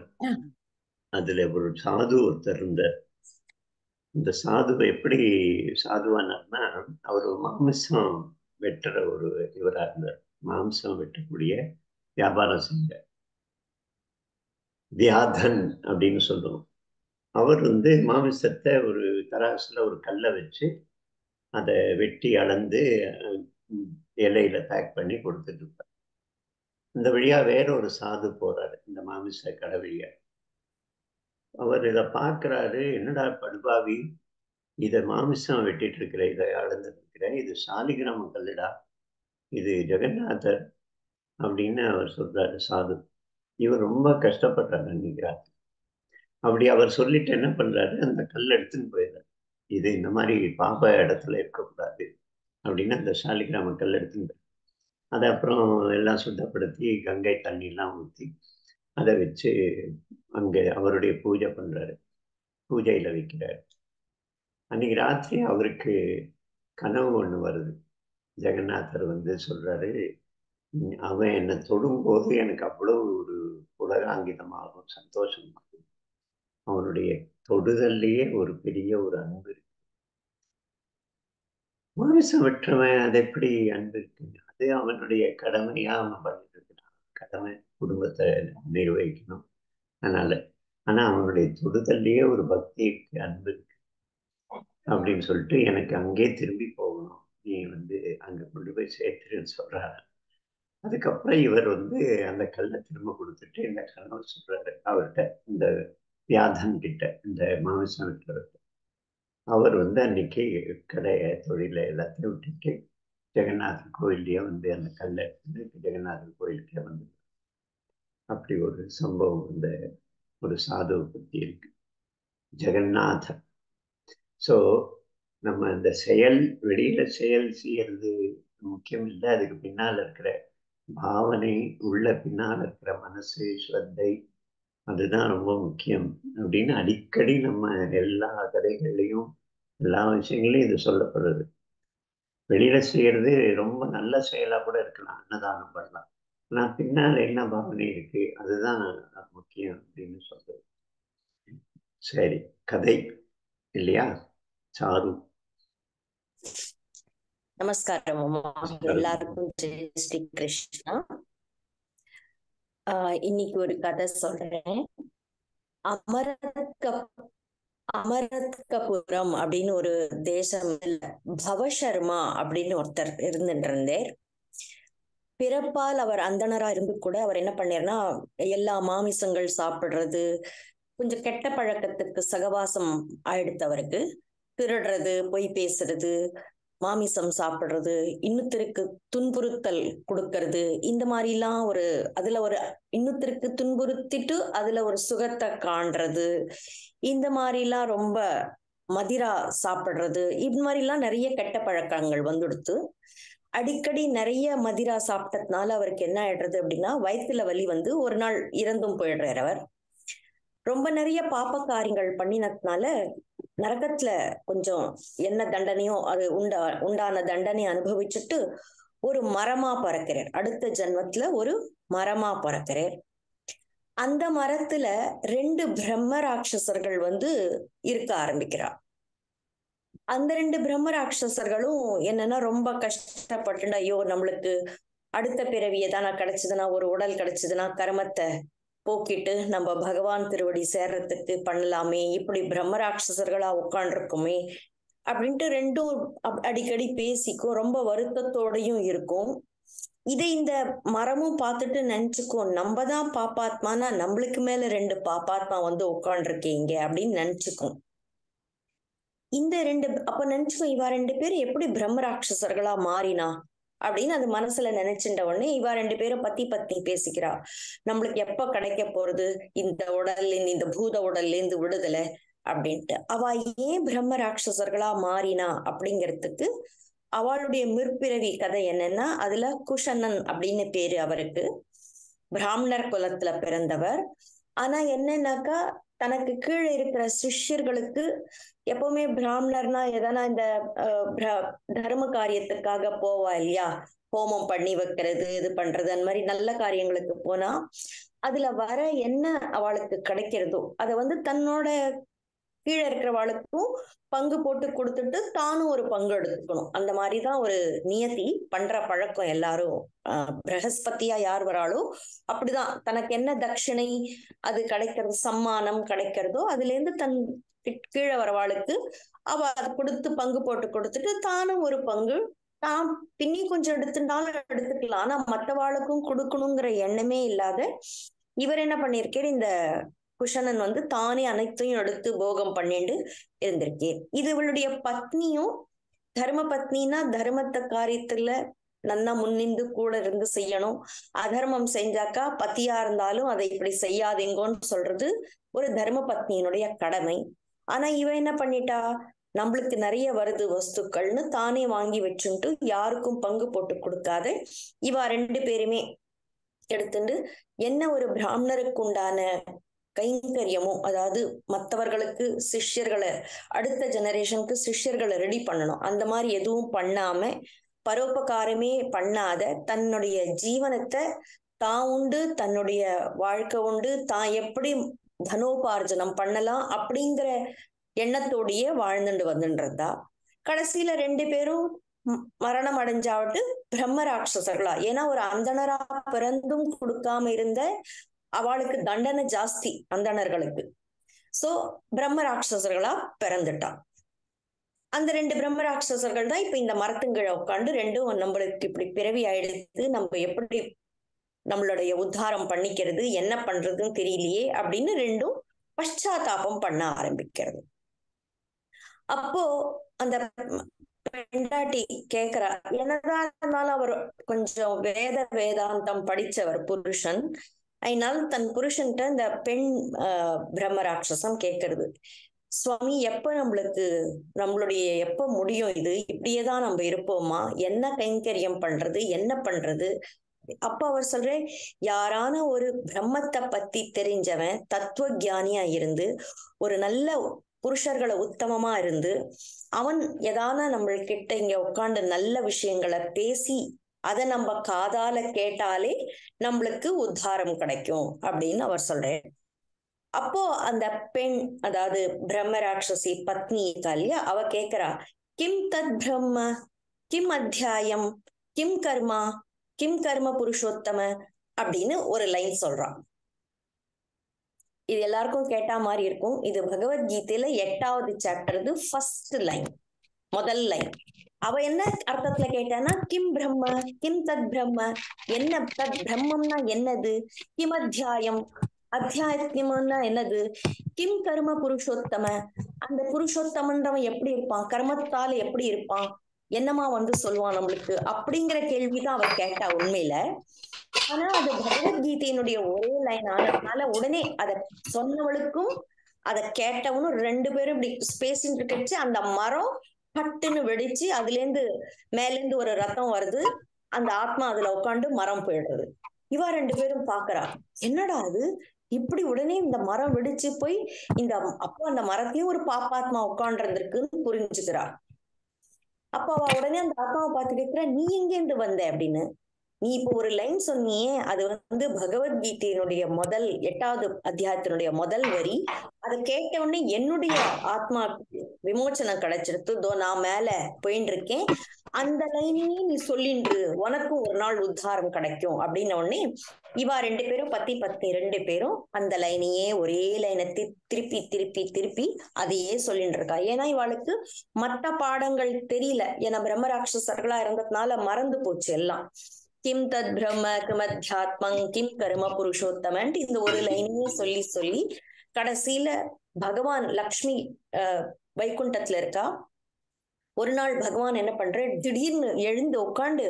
அதுல ஒரு சாது ஒருத்தர் இருந்தார். இந்த சாதுவை எப்படி சாதுவானார்னா அவர் மாமிசம் வெட்டுற ஒரு இவரா இருந்தார். மாம்சம் வெட்டக்கூடிய வியாபாரம் செஞ்ச வியாதன் அப்படின்னு சொல்லுவோம் அவர் வந்து மாமிசத்தை ஒரு தராசில் ஒரு கல்லை வச்சு அதை வெட்டி அளந்து இலையில பேக் பண்ணி கொடுத்துட்டு இருப்பார். இந்த வழியா வேற ஒரு சாது போறாரு இந்த மாமிச கடை வழியா. அவர் இதை பார்க்கறாரு என்னடா படுபாவி இதை மாமிசம் வெட்டிட்டு இருக்கிற இதை அளந்துட்டு இருக்கிற இது சாலிகிராம கல்லுடா இது ஜெகநாதர் அப்படின்னு அவர் சொல்றாரு சாது. இவர் ரொம்ப கஷ்டப்படுறாரு நினைக்கிறார். அப்படி அவர் சொல்லிட்டு என்ன பண்றாரு? அந்த கல் எடுத்துன்னு போயிடுறாரு. இது இந்த மாதிரி பாப இடத்துல இருக்கக்கூடாது அப்படின்னு அந்த சாலிகிராம கல் எடுத்துன்னு அதை அப்புறம் எல்லாம் சுத்தப்படுத்தி கங்கை தண்ணியெல்லாம் ஊற்றி அதை வச்சு அங்கே அவருடைய பூஜை பண்ணுறாரு பூஜையில் வைக்கிறாரு. அன்னைக்கு ராத்திரி அவருக்கு கனவு ஒன்று வருது. ஜெகநாதர் வந்து சொல்கிறாரு அவன் என்னை தொடும்போது எனக்கு அவ்வளவு ஒரு புலகாங்கிதமாகும் சந்தோஷமாகும் அவனுடைய தொடுதல்லையே ஒரு பெரிய ஒரு அன்பு இருக்கு. மாமிசம் வெற்றவன் அது எப்படி அன்பு இருக்குங்க? அது அவனுடைய கடமையா அவன் பண்ணிட்டு இருக்கிறான். கடமை குடும்பத்தை நிர்வகிக்கணும். அதனால ஆனா அவனுடைய தொடுதல்லையே ஒரு பக்தி இருக்கு அன்பு இருக்கு. அப்படின்னு சொல்லிட்டு எனக்கு அங்கே திரும்பி போகணும். நீ வந்து அங்க கொண்டு போய் சேர்த்துருன்னு சொல்றாரு. அதுக்கப்புறம் இவர் வந்து அந்த கல்லை திரும்ப கொடுத்துட்டு இந்த கனவு சொல்றாரு அவர்கிட்ட இந்த வியாதன் கிட்ட இந்த மாமிசம் விட்டுறவர் அவர் வந்து அன்னைக்கு கடையை தொழிலை எல்லாத்தையும் விட்டுட்டு ஜெகநாதன் கோயிலே வந்து அந்த கல்லை எடுத்துட்டு ஜெகநாதர் கோயிலுக்கே வந்து அப்படி ஒரு சம்பவம் இந்த ஒரு சாதுவை பற்றி இருக்கு. ஜெகநாதன் ஸோ நம்ம இந்த செயல் வெளியில செயல் செய்யறது முக்கியம் இல்லை அதுக்கு பின்னால் இருக்கிற பாவனை உள்ள பின்னால் இருக்கிற மனசு ஸ்ரத்தை அதுதான் ரொம்ப முக்கியம். அப்படின்னு அடிக்கடி நம்ம எல்லா கதைகள்லையும் எல்லா விஷயங்களையும் இது சொல்லப்படுறது வெளியில செய்யறது ரொம்ப நல்ல செயலா கூட இருக்கலாம் அன்னதானம் பண்ணலாம். ஆனா பின்னால என்ன பாவனை இருக்கு அதுதான் முக்கியம் அப்படின்னு சொல்றது. சரி கதை இல்லையா? சாரு. நமஸ்காரம் அம்மா. எல்லாருக்கும் ஜெய் ஸ்ரீ கிருஷ்ணா. ஆஹ் இன்னைக்கு ஒரு கதை சொல்றேன். அமரத்க அமரத்கபுரம் அப்படின்னு ஒரு தேசம் பவசர்மா அப்படின்னு ஒருத்தர் இருந்துட்டு இருந்தார் பிறப்பால் அவர் அந்தணரா இருந்து கூட அவர் என்ன பண்ணாருன்னா எல்லா மாமிசங்கள் சாப்பிடுறது கொஞ்சம் கெட்ட பழக்கத்துக்கு சகவாசம் ஆயிடுத்து அவருக்கு. திருடுறது பொய் பேசுறது மாமிசம் சாப்பிடுறது இன்னத்திற்கு துன்புறுத்தல் கொடுக்கறது இந்த மாதிரிலாம் ஒரு அதுல ஒரு இன்னத்திற்கு துன்புறுத்திட்டு அதுல ஒரு சுகத்தை காண்றது இந்த மாதிரிலாம் ரொம்ப மதிரா சாப்பிடுறது இது மாதிரிலாம் நிறைய கெட்ட பழக்கங்கள் வந்துடுத்து. அடிக்கடி நிறைய மதிரா சாப்பிட்டதுனால அவருக்கு என்ன ஆயிடுறது அப்படின்னா வயிற்றுல வலி வந்து ஒரு நாள் இறந்தும் போயிடுறார் அவர். ரொம்ப நிறைய பாப்ப காரியங்கள் பண்ணினதுனால நரகத்துல கொஞ்சம் என்ன தண்டனையோ அது உண்டா உண்டான தண்டனை அனுபவிச்சுட்டு ஒரு மரமா பறக்கிறார் அடுத்த ஜென்மத்துல ஒரு மரமா பறக்கிறார் அந்த மரத்துல ரெண்டு பிரம்ம ராட்சசர்கள் வந்து இருக்க ஆரம்பிக்கிறார் அந்த ரெண்டு பிரம்ம ராட்சசர்களும் என்னன்னா ரொம்ப கஷ்டப்பட்டு ஐயோ நம்மளுக்கு அடுத்த பிறவி எதானா கிடைச்சதுன்னா ஒரு உடல் கிடைச்சதுன்னா கர்மத்தை போக்கிட்டு நம்ம பகவான் திருவடி சேர்றதுக்கு பண்ணலாமே இப்படி பிரம்மராட்சசர்களா உட்காண்டிருக்குமே அப்படின்ட்டு ரெண்டும் அப்- அடிக்கடி பேசிக்கும் ரொம்ப வருத்தத்தோடையும் இருக்கும். இதை இந்த மரமும் பார்த்துட்டு நினைச்சுக்கும் நம்ம தான் பாப்பாத்மானா நம்மளுக்கு மேல ரெண்டு பாப்பாத்மா வந்து உட்காந்துருக்கீங்க அப்படின்னு நினைச்சுக்கும். இந்த ரெண்டு அப்ப நினைச்சுக்கும் இவா ரெண்டு பேரும் எப்படி பிரம்ம ராட்சசர்களா மாறினா? அப்படின்னு அது மனசுல நினைச்சுட்ட உடனே இவா ரெண்டு பேரும் பத்தி பத்தி பேசிக்கிறா. நம்மளுக்கு எப்ப கிடைக்க போறது? இந்த உடல்ல இந்த பூத உடல்ல இருந்து விடுதலை அப்படின்ட்டு. அவ ஏன் பிரம்ம ராட்சசர்களா மாறினா அப்படிங்கிறதுக்கு அவளுடைய முற்பிறவி கதை என்னன்னா அதுல குஷனன் அப்படின்னு பேரு அவருக்கு. பிராமணர் குலத்துல பிறந்தவர். ஆனா என்னன்னாக்கா தனக்கு கீழே இருக்கிற சிஷ்யர்களுக்கு எப்பவுமே பிராமணர்னா எதனா இந்த தர்ம காரியத்துக்காக போவா இல்லையா? ஹோமம் பண்ணி வைக்கிறது இது பண்றது அந்த மாதிரி நல்ல காரியங்களுக்கு போனா அதுல வர என்ன அவளுக்கு கிடைக்கிறதோ அதை வந்து தன்னோட கீழே இருக்கிறவாளுக்கும் பங்கு போட்டு கொடுத்துட்டு தானும் ஒரு பங்கு எடுத்துக்கணும். அந்த மாதிரிதான் ஒரு நியதி பண்ற பழக்கம் எல்லாரும். ஆஹ் பிரகஸ்பதியா யார் வராளோ அப்படிதான். தனக்கு என்ன தட்சிணை அது கிடைக்கிறது சம்மானம் கிடைக்கிறதோ அதுல இருந்து தன் கீழே வரவாளுக்கு அவ அதை கொடுத்து பங்கு போட்டு கொடுத்துட்டு தானும் ஒரு பங்கு. தான் பின்னி கொஞ்சம் எடுத்துட்டாலும் எடுத்துக்கலாம். ஆனா மற்றவாளுக்கும் கொடுக்கணுங்கிற எண்ணமே இல்லாத இவர் என்ன பண்ணிருக்காரு இந்த குஷனன் வந்து தானே அனைத்தையும் எடுத்து போகம் பண்ணிட்டு இருந்திருக்கேன். இது இவளுடைய பத்னியும் தர்ம பத்னினா தர்மத்த காரியத்துல நன்னா முன்னிந்து கூட இருந்து செய்யணும். அதர்மம் செஞ்சாக்கா பத்தியா இருந்தாலும் அதை இப்படி செய்யாதீங்கன்னு சொல்றது ஒரு தர்ம பத்னியினுடைய கடமை. ஆனா இவ என்ன பண்ணிட்டா? நம்மளுக்கு நிறைய வருது வஸ்துக்கள்னு தானே வாங்கி வச்சுட்டு யாருக்கும் பங்கு போட்டு கொடுக்காத இவ ரெண்டு பேருமே எடுத்துட்டு என்ன ஒரு பிராமணருக்கு உண்டான கைங்கரியமோ அதாவது மற்றவர்களுக்கு சிஷ்யர்களை அடுத்த ஜெனரேஷனுக்கு சிஷ்யர்களை ரெடி பண்ணணும். அந்த மாதிரி எதுவும் பண்ணாம பரோபகாரமே பண்ணாத தன்னுடைய ஜீவனத்தை தான் உண்டு தன்னுடைய வாழ்க்கை உண்டு தான் எப்படி தனோபார்ஜனம் பண்ணலாம் அப்படிங்கிற எண்ணத்தோடயே வாழ்ந்துட்டு வந்துன்றதா. கடைசியில ரெண்டு பேரும் மரணம் அடைஞ்சாவிட்டு பிரம்ம ராட்சசர்களா. ஏன்னா ஒரு அந்தணரா பிறந்தும் கொடுக்காம இருந்த அவளுக்கு தண்டனை ஜாஸ்தி அந்தணர்களுக்கு. சோ பிரம்ம ராட்சசர்களா பிறந்துட்டான் அந்த ரெண்டு பிரம்ம ராட்சசர்கள் தான் இப்ப இந்த மரத்துங்கீழ உட்காந்து ரெண்டும் நம்மளுக்கு இப்படி பிறவி ஆயிடுத்து நம்ம எப்படி நம்மளுடைய உத்தாரம் பண்ணிக்கிறது என்ன பண்றதுன்னு தெரியலையே அப்படின்னு ரெண்டும் பశ్చాத்தாபம் பண்ண ஆரம்பிக்கிறது. அப்போ அந்த பெண்டாட்டி கேக்குறா என்னதான் இருந்தாலும் அவர் கொஞ்சம் வேத வேதாந்தம் படிச்சவர் புருஷன். அதனால தன் புருஷன்கிட்ட இந்த பெண் பிரம்ம ராட்சசம் கேட்கறது. சுவாமி எப்ப நம்மளுக்கு நம்மளுடைய எப்ப முடியும் இது? இப்படியேதான் நம்ம இருப்போமா? என்ன கைங்கரியம் பண்றது? என்ன பண்றது? அப்ப அவர் சொல்றேன் யாரான ஒரு பிரம்மத்தை பத்தி தெரிஞ்சவன் தத்துவ ஜானியா இருந்து ஒரு நல்ல புருஷர்களை உத்தமமா இருந்து அவன் எதான நம்மள்கிட்ட இங்க உட்காந்து நல்ல விஷயங்களை பேசி அதை நம்ம காதால கேட்டாலே நம்மளுக்கு உத்தாரம் கிடைக்கும் அப்படின்னு அவர் சொல்றாரு. அப்போ அந்த பெண் அதாவது பிரம்ம ராட்சசி பத்னி கல்யா அவ கேக்குறா கிம் தத் பிரம்ம? கிம் அத்தியாயம்? கிம் கர்மா? கிம் கர்ம புருஷோத்தம? அப்படின்னு ஒரு லைன் சொல்றான் இது எல்லாருக்கும் கேட்டா மாதிரி இருக்கும். இது பகவத்கீதையில எட்டாவது சாப்டர் இது ஃபர்ஸ்ட் லைன் முதல் லைன் அவ என்ன அர்த்தத்துல கேட்டானா கிம் பிரம்ம கிம் தத் பிரம்ம என்ன தத் பிரம்மம்னா என்னது? கிம் அத்தியாயம் அத்தியாயத்தியம்னா என்னது? கிம் கர்ம புருஷோத்தம அந்த புருஷோத்தமன்றவன் எப்படி இருப்பான்? கர்மத்தால எப்படி இருப்பான்? என்னமா வந்து சொல்லுவான் நம்மளுக்கு? அப்படிங்கிற கேள்விதான் அவ கேட்டா உண்மையில. ஆனா அது பகவத்கீதையினுடைய ஒரே லைன் ஆனதுனால உடனே அத சொன்னவளுக்கும் அத கேட்டவனும் ரெண்டு பேரும் இப்படி ஸ்பேஸ் இருக்கச்சு அந்த மரம் பட்டுன்னு வெடிச்சு அதுல இருந்து மேல இருந்து ஒரு ரத்தம் வருது. அந்த ஆத்மா அதுல உட்காந்து மரம் போயிடுறது இவா ரெண்டு பேரும் பாக்குறா. என்னடா அது? இப்படி உடனே இந்த மரம் வெடிச்சு போய் இந்த அப்போ அந்த மரத்தையும் ஒரு பாப்பாத்மா உட்காண்டிருந்திருக்குன்னு புரிஞ்சுக்கிறா. அப்ப அவ உடனே அந்த ஆத்மாவை பார்த்து கேட்கிற நீ எங்க இருந்து வந்த? அப்படின்னு. நீ இப்போ ஒரு லைன் சொன்னியே அது வந்து பகவத்கீதையினுடைய முதல் எட்டாவது அத்தியாயத்தினுடைய முதல் வரி. அதை கேட்ட உடனே என்னுடைய ஆத்மா விமோச்சனம் கிடைச்சிருத்து தோ நான் மேல போயின்னு இருக்கேன் அந்த லைனையே நீ சொல்லின்று உனக்கும் ஒரு நாள் உத்தாரம் கிடைக்கும். அப்படின்ன உடனே இவா ரெண்டு பேரும் பத்தி பத்தி ரெண்டு பேரும் அந்த லைனையே ஒரே லைனை திருப்பி திருப்பி திருப்பி அதையே சொல்லிட்டு இருக்கா ஏன்னா இவாளுக்கு மத்த பாடங்கள் தெரியல. ஏன்னா பிரம்மராட்சசர்களா இருந்ததுனால மறந்து போச்சு எல்லாம். கிம் தத் பிரம்ம கிமத்யாத்மங் கிம் கரும புருஷோத்தமன் இந்த ஒரு லைனையே சொல்லி சொல்லி கடைசியில பகவான் லக்ஷ்மி அஹ், வைகுண்டத்துல இருக்கா? ஒரு நாள் பகவான் என்ன பண்ற? திடீர்னு எழுந்து உட்காந்து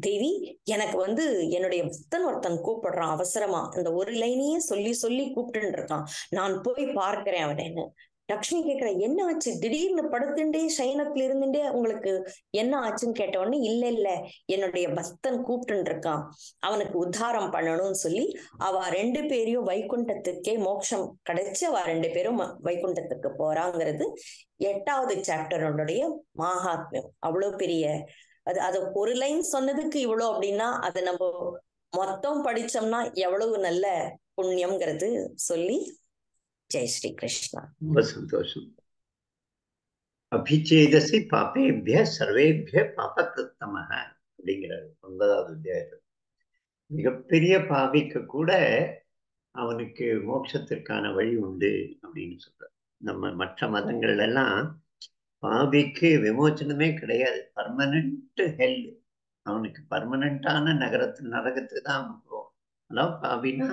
தேவி எனக்கு வந்து என்னுடைய பக்தன் ஒருத்தன் கூப்பிடுறான் அவசரமா. அந்த ஒரு லைனையே சொல்லி சொல்லி கூப்பிட்டுன்னு இருக்கான். நான் போய் பார்க்கிறேன் அவனேன்னு. லக்ஷ்மி கேக்குற என்ன ஆச்சு? திடீர்னு படுத்துட்டே சயனத்துல இருந்துட்டே உங்களுக்கு என்ன ஆச்சுன்னு கேட்ட உடனே இல்ல இல்ல என்னுடைய பக்தன் கூப்பிட்டுன்னு இருக்கான் அவனுக்கு உத்தாரம் பண்ணணும்னு சொல்லி அவ ரெண்டு பேரையும் வைகுண்டத்துக்கே மோட்சம் கிடைச்சு அவ ரெண்டு பேரும் வைகுண்டத்துக்கு போறாங்கிறது எட்டாவது சாப்டரோடைய மகாத்மியம். அவ்வளவு பெரிய அது அது ஒரு லைன் சொன்னதுக்கு இவ்வளவு அப்படின்னா அதை நம்ம மொத்தம் படிச்சோம்னா எவ்வளவு நல்ல புண்ணியம்ங்கிறது சொல்லி ஜெய் ஸ்ரீ கிருஷ்ணா ரொம்ப சந்தோஷம். அபிச்சேதசி பாப்பேபிய சர்வேபிய பாபகிருத்தமக அப்படிங்கிறாரு ஒன்பதாவது அத்தியாயத்தில். மிகப்பெரிய பாவிக்கு கூட அவனுக்கு மோட்சத்திற்கான வழி உண்டு அப்படின்னு சொல்றார். நம்ம மற்ற மதங்கள் எல்லாம் பாவிக்கு விமோச்சனமே கிடையாது. பர்மனன்ட் ஹெல் அவனுக்கு பர்மனண்டான நகரத்து நரகத்துக்கு தான் அவன் போவான். அதாவது பாவினா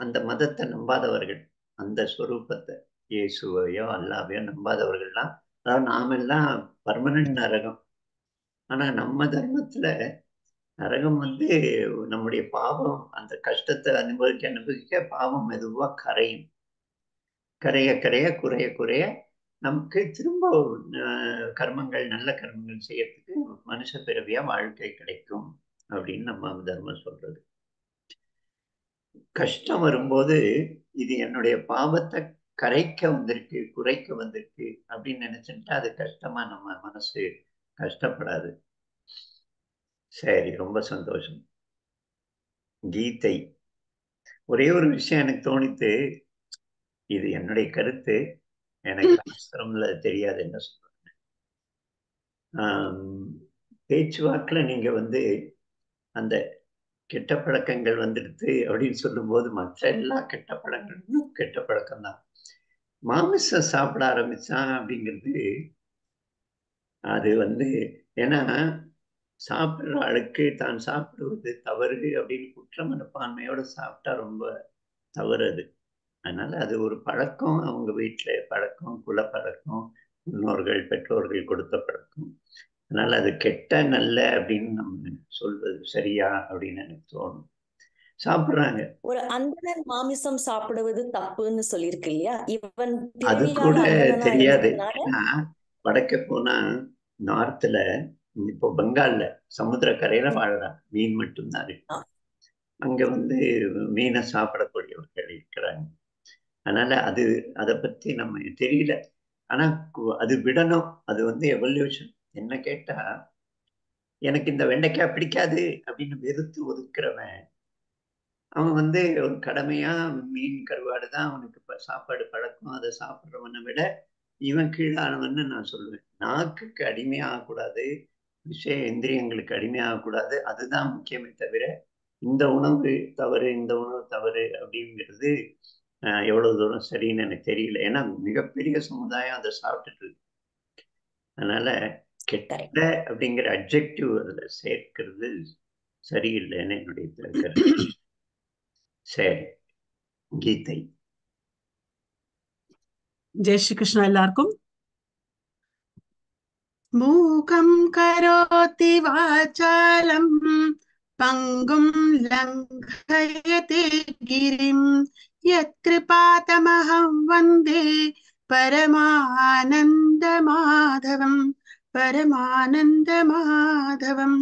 அந்த மதத்தை நம்பாதவர்கள். அந்த ஸ்வரூபத்தை இயேசுவையோ அல்லாவையோ நம்பாதவர்கள்லாம் அதாவது நாமெல்லாம் பர்மனன்ட் நரகம். ஆனா நம்ம தர்மத்துல நரகம் வந்து நம்முடைய பாவம் அந்த கஷ்டத்தை அனுபவிக்க அனுபவிக்க பாவம் மெதுவா கரையும். கரைய கரைய குறைய குறைய நமக்கு திரும்ப கர்மங்கள் நல்ல கர்மங்கள் செய்யறதுக்கு மனுஷ பிறவியா வாழ்க்கை கிடைக்கும் அப்படின்னு நம்ம தர்மம் சொல்றது. கஷ்டம் வரும்போது இது என்னுடைய பாவத்தை கரைக்க வந்திருக்கு குறைக்க வந்திருக்கு அப்படின்னு நினைச்சுட்டா அது கஷ்டமா நம்ம மனசு கஷ்டப்படாது. சரி ரொம்ப சந்தோஷம். கீதை. ஒரே ஒரு விஷயம் எனக்கு தோணித்து இது என்னுடைய கருத்து. எனக்கு [laughs] அவசரம்ல தெரியாது என்ன சொல்றேன் ஆம், பேச்சுவாக்குல நீங்க வந்து அந்த கெட்ட பழக்கங்கள் வந்துடுது அப்படின்னு சொல்லும்போது மற்ற எல்லா கெட்ட பழக்கங்களும் கெட்ட பழக்கம் தான் மாமிசம் சாப்பிட ஆரம்பிச்சான் அப்படிங்கிறது அது வந்து ஏன்னா சாப்பிடுற ஆளுக்கு தான் சாப்பிடுவது தவறு அப்படின்னு குற்ற மனப்பான்மையோட சாப்பிட்டா ரொம்ப தவறு அது. அதனால அது ஒரு பழக்கம் அவங்க வீட்டில் பழக்கம் குலப்பழக்கம் முன்னோர்கள் பெற்றோர்கள் கொடுத்த பழக்கம். அதனால அது கெட்ட நல்ல அப்படின்னு நம்ம சொல்வது சரியா அப்படின்னு எனக்கு தோணும். சாப்பிடுறாங்க. ஒரு அந்தணன் மாமிசம் சாப்பிடுவது தப்புன்னு சொல்லியிருக்கு இல்லையா? இவன் அது கூட தெரியாது. வடக்க போனா நார்த்ல இப்போ பெங்கால்ல சமுத்திர கரையில வாழறாங்க மீன் மட்டும்தான் இருக்கு. அங்க வந்து மீனை சாப்பிடக்கூடியவர்கள் இருக்கிறாங்க. அதனால அது அதை பத்தி நம்ம தெரியல. ஆனா அது விடணும். அது வந்து எவல்யூஷன் என்ன கேட்டா எனக்கு இந்த வெண்டைக்காய் பிடிக்காது அப்படின்னு வெறுத்து ஒதுக்குறவன் அவன் வந்து ஒரு கடமையா மீன் கருவாடு தான் அவனுக்கு இப்ப சாப்பாடு பழக்கம் அதை சாப்பிட்றவனை விட இவன் கீழானவன்னு நான் சொல்லுவேன். நாக்குக்கு அடிமையாகக்கூடாது விஷய இந்திரியங்களுக்கு அடிமையாகக்கூடாது அதுதான் முக்கியமே தவிர இந்த உணவு தவறு இந்த உணவு தவறு அப்படிங்கிறது எவ்வளவு தூரம் சரின்னு எனக்கு தெரியல. ஏன்னா மிகப்பெரிய சமுதாயம் அதை சாப்பிட்டுட்டு இருக்கு. அதனால கெட்ட அப்படிங்கிற அப்ஜெக்டிவ் அதில் சேர்க்கிறது சரியில்லைன்னு என்னுடைய சரி கீதை. ஜெய் ஸ்ரீ கிருஷ்ணா எல்லாருக்கும். மூகம் கரோதி வாசாலம் பங்கும் லங்கயதே கிரிம். யத்கிருபாதமஹம் வந்தே பரமானந்த மாதவம். பரமானந்த மாதவம்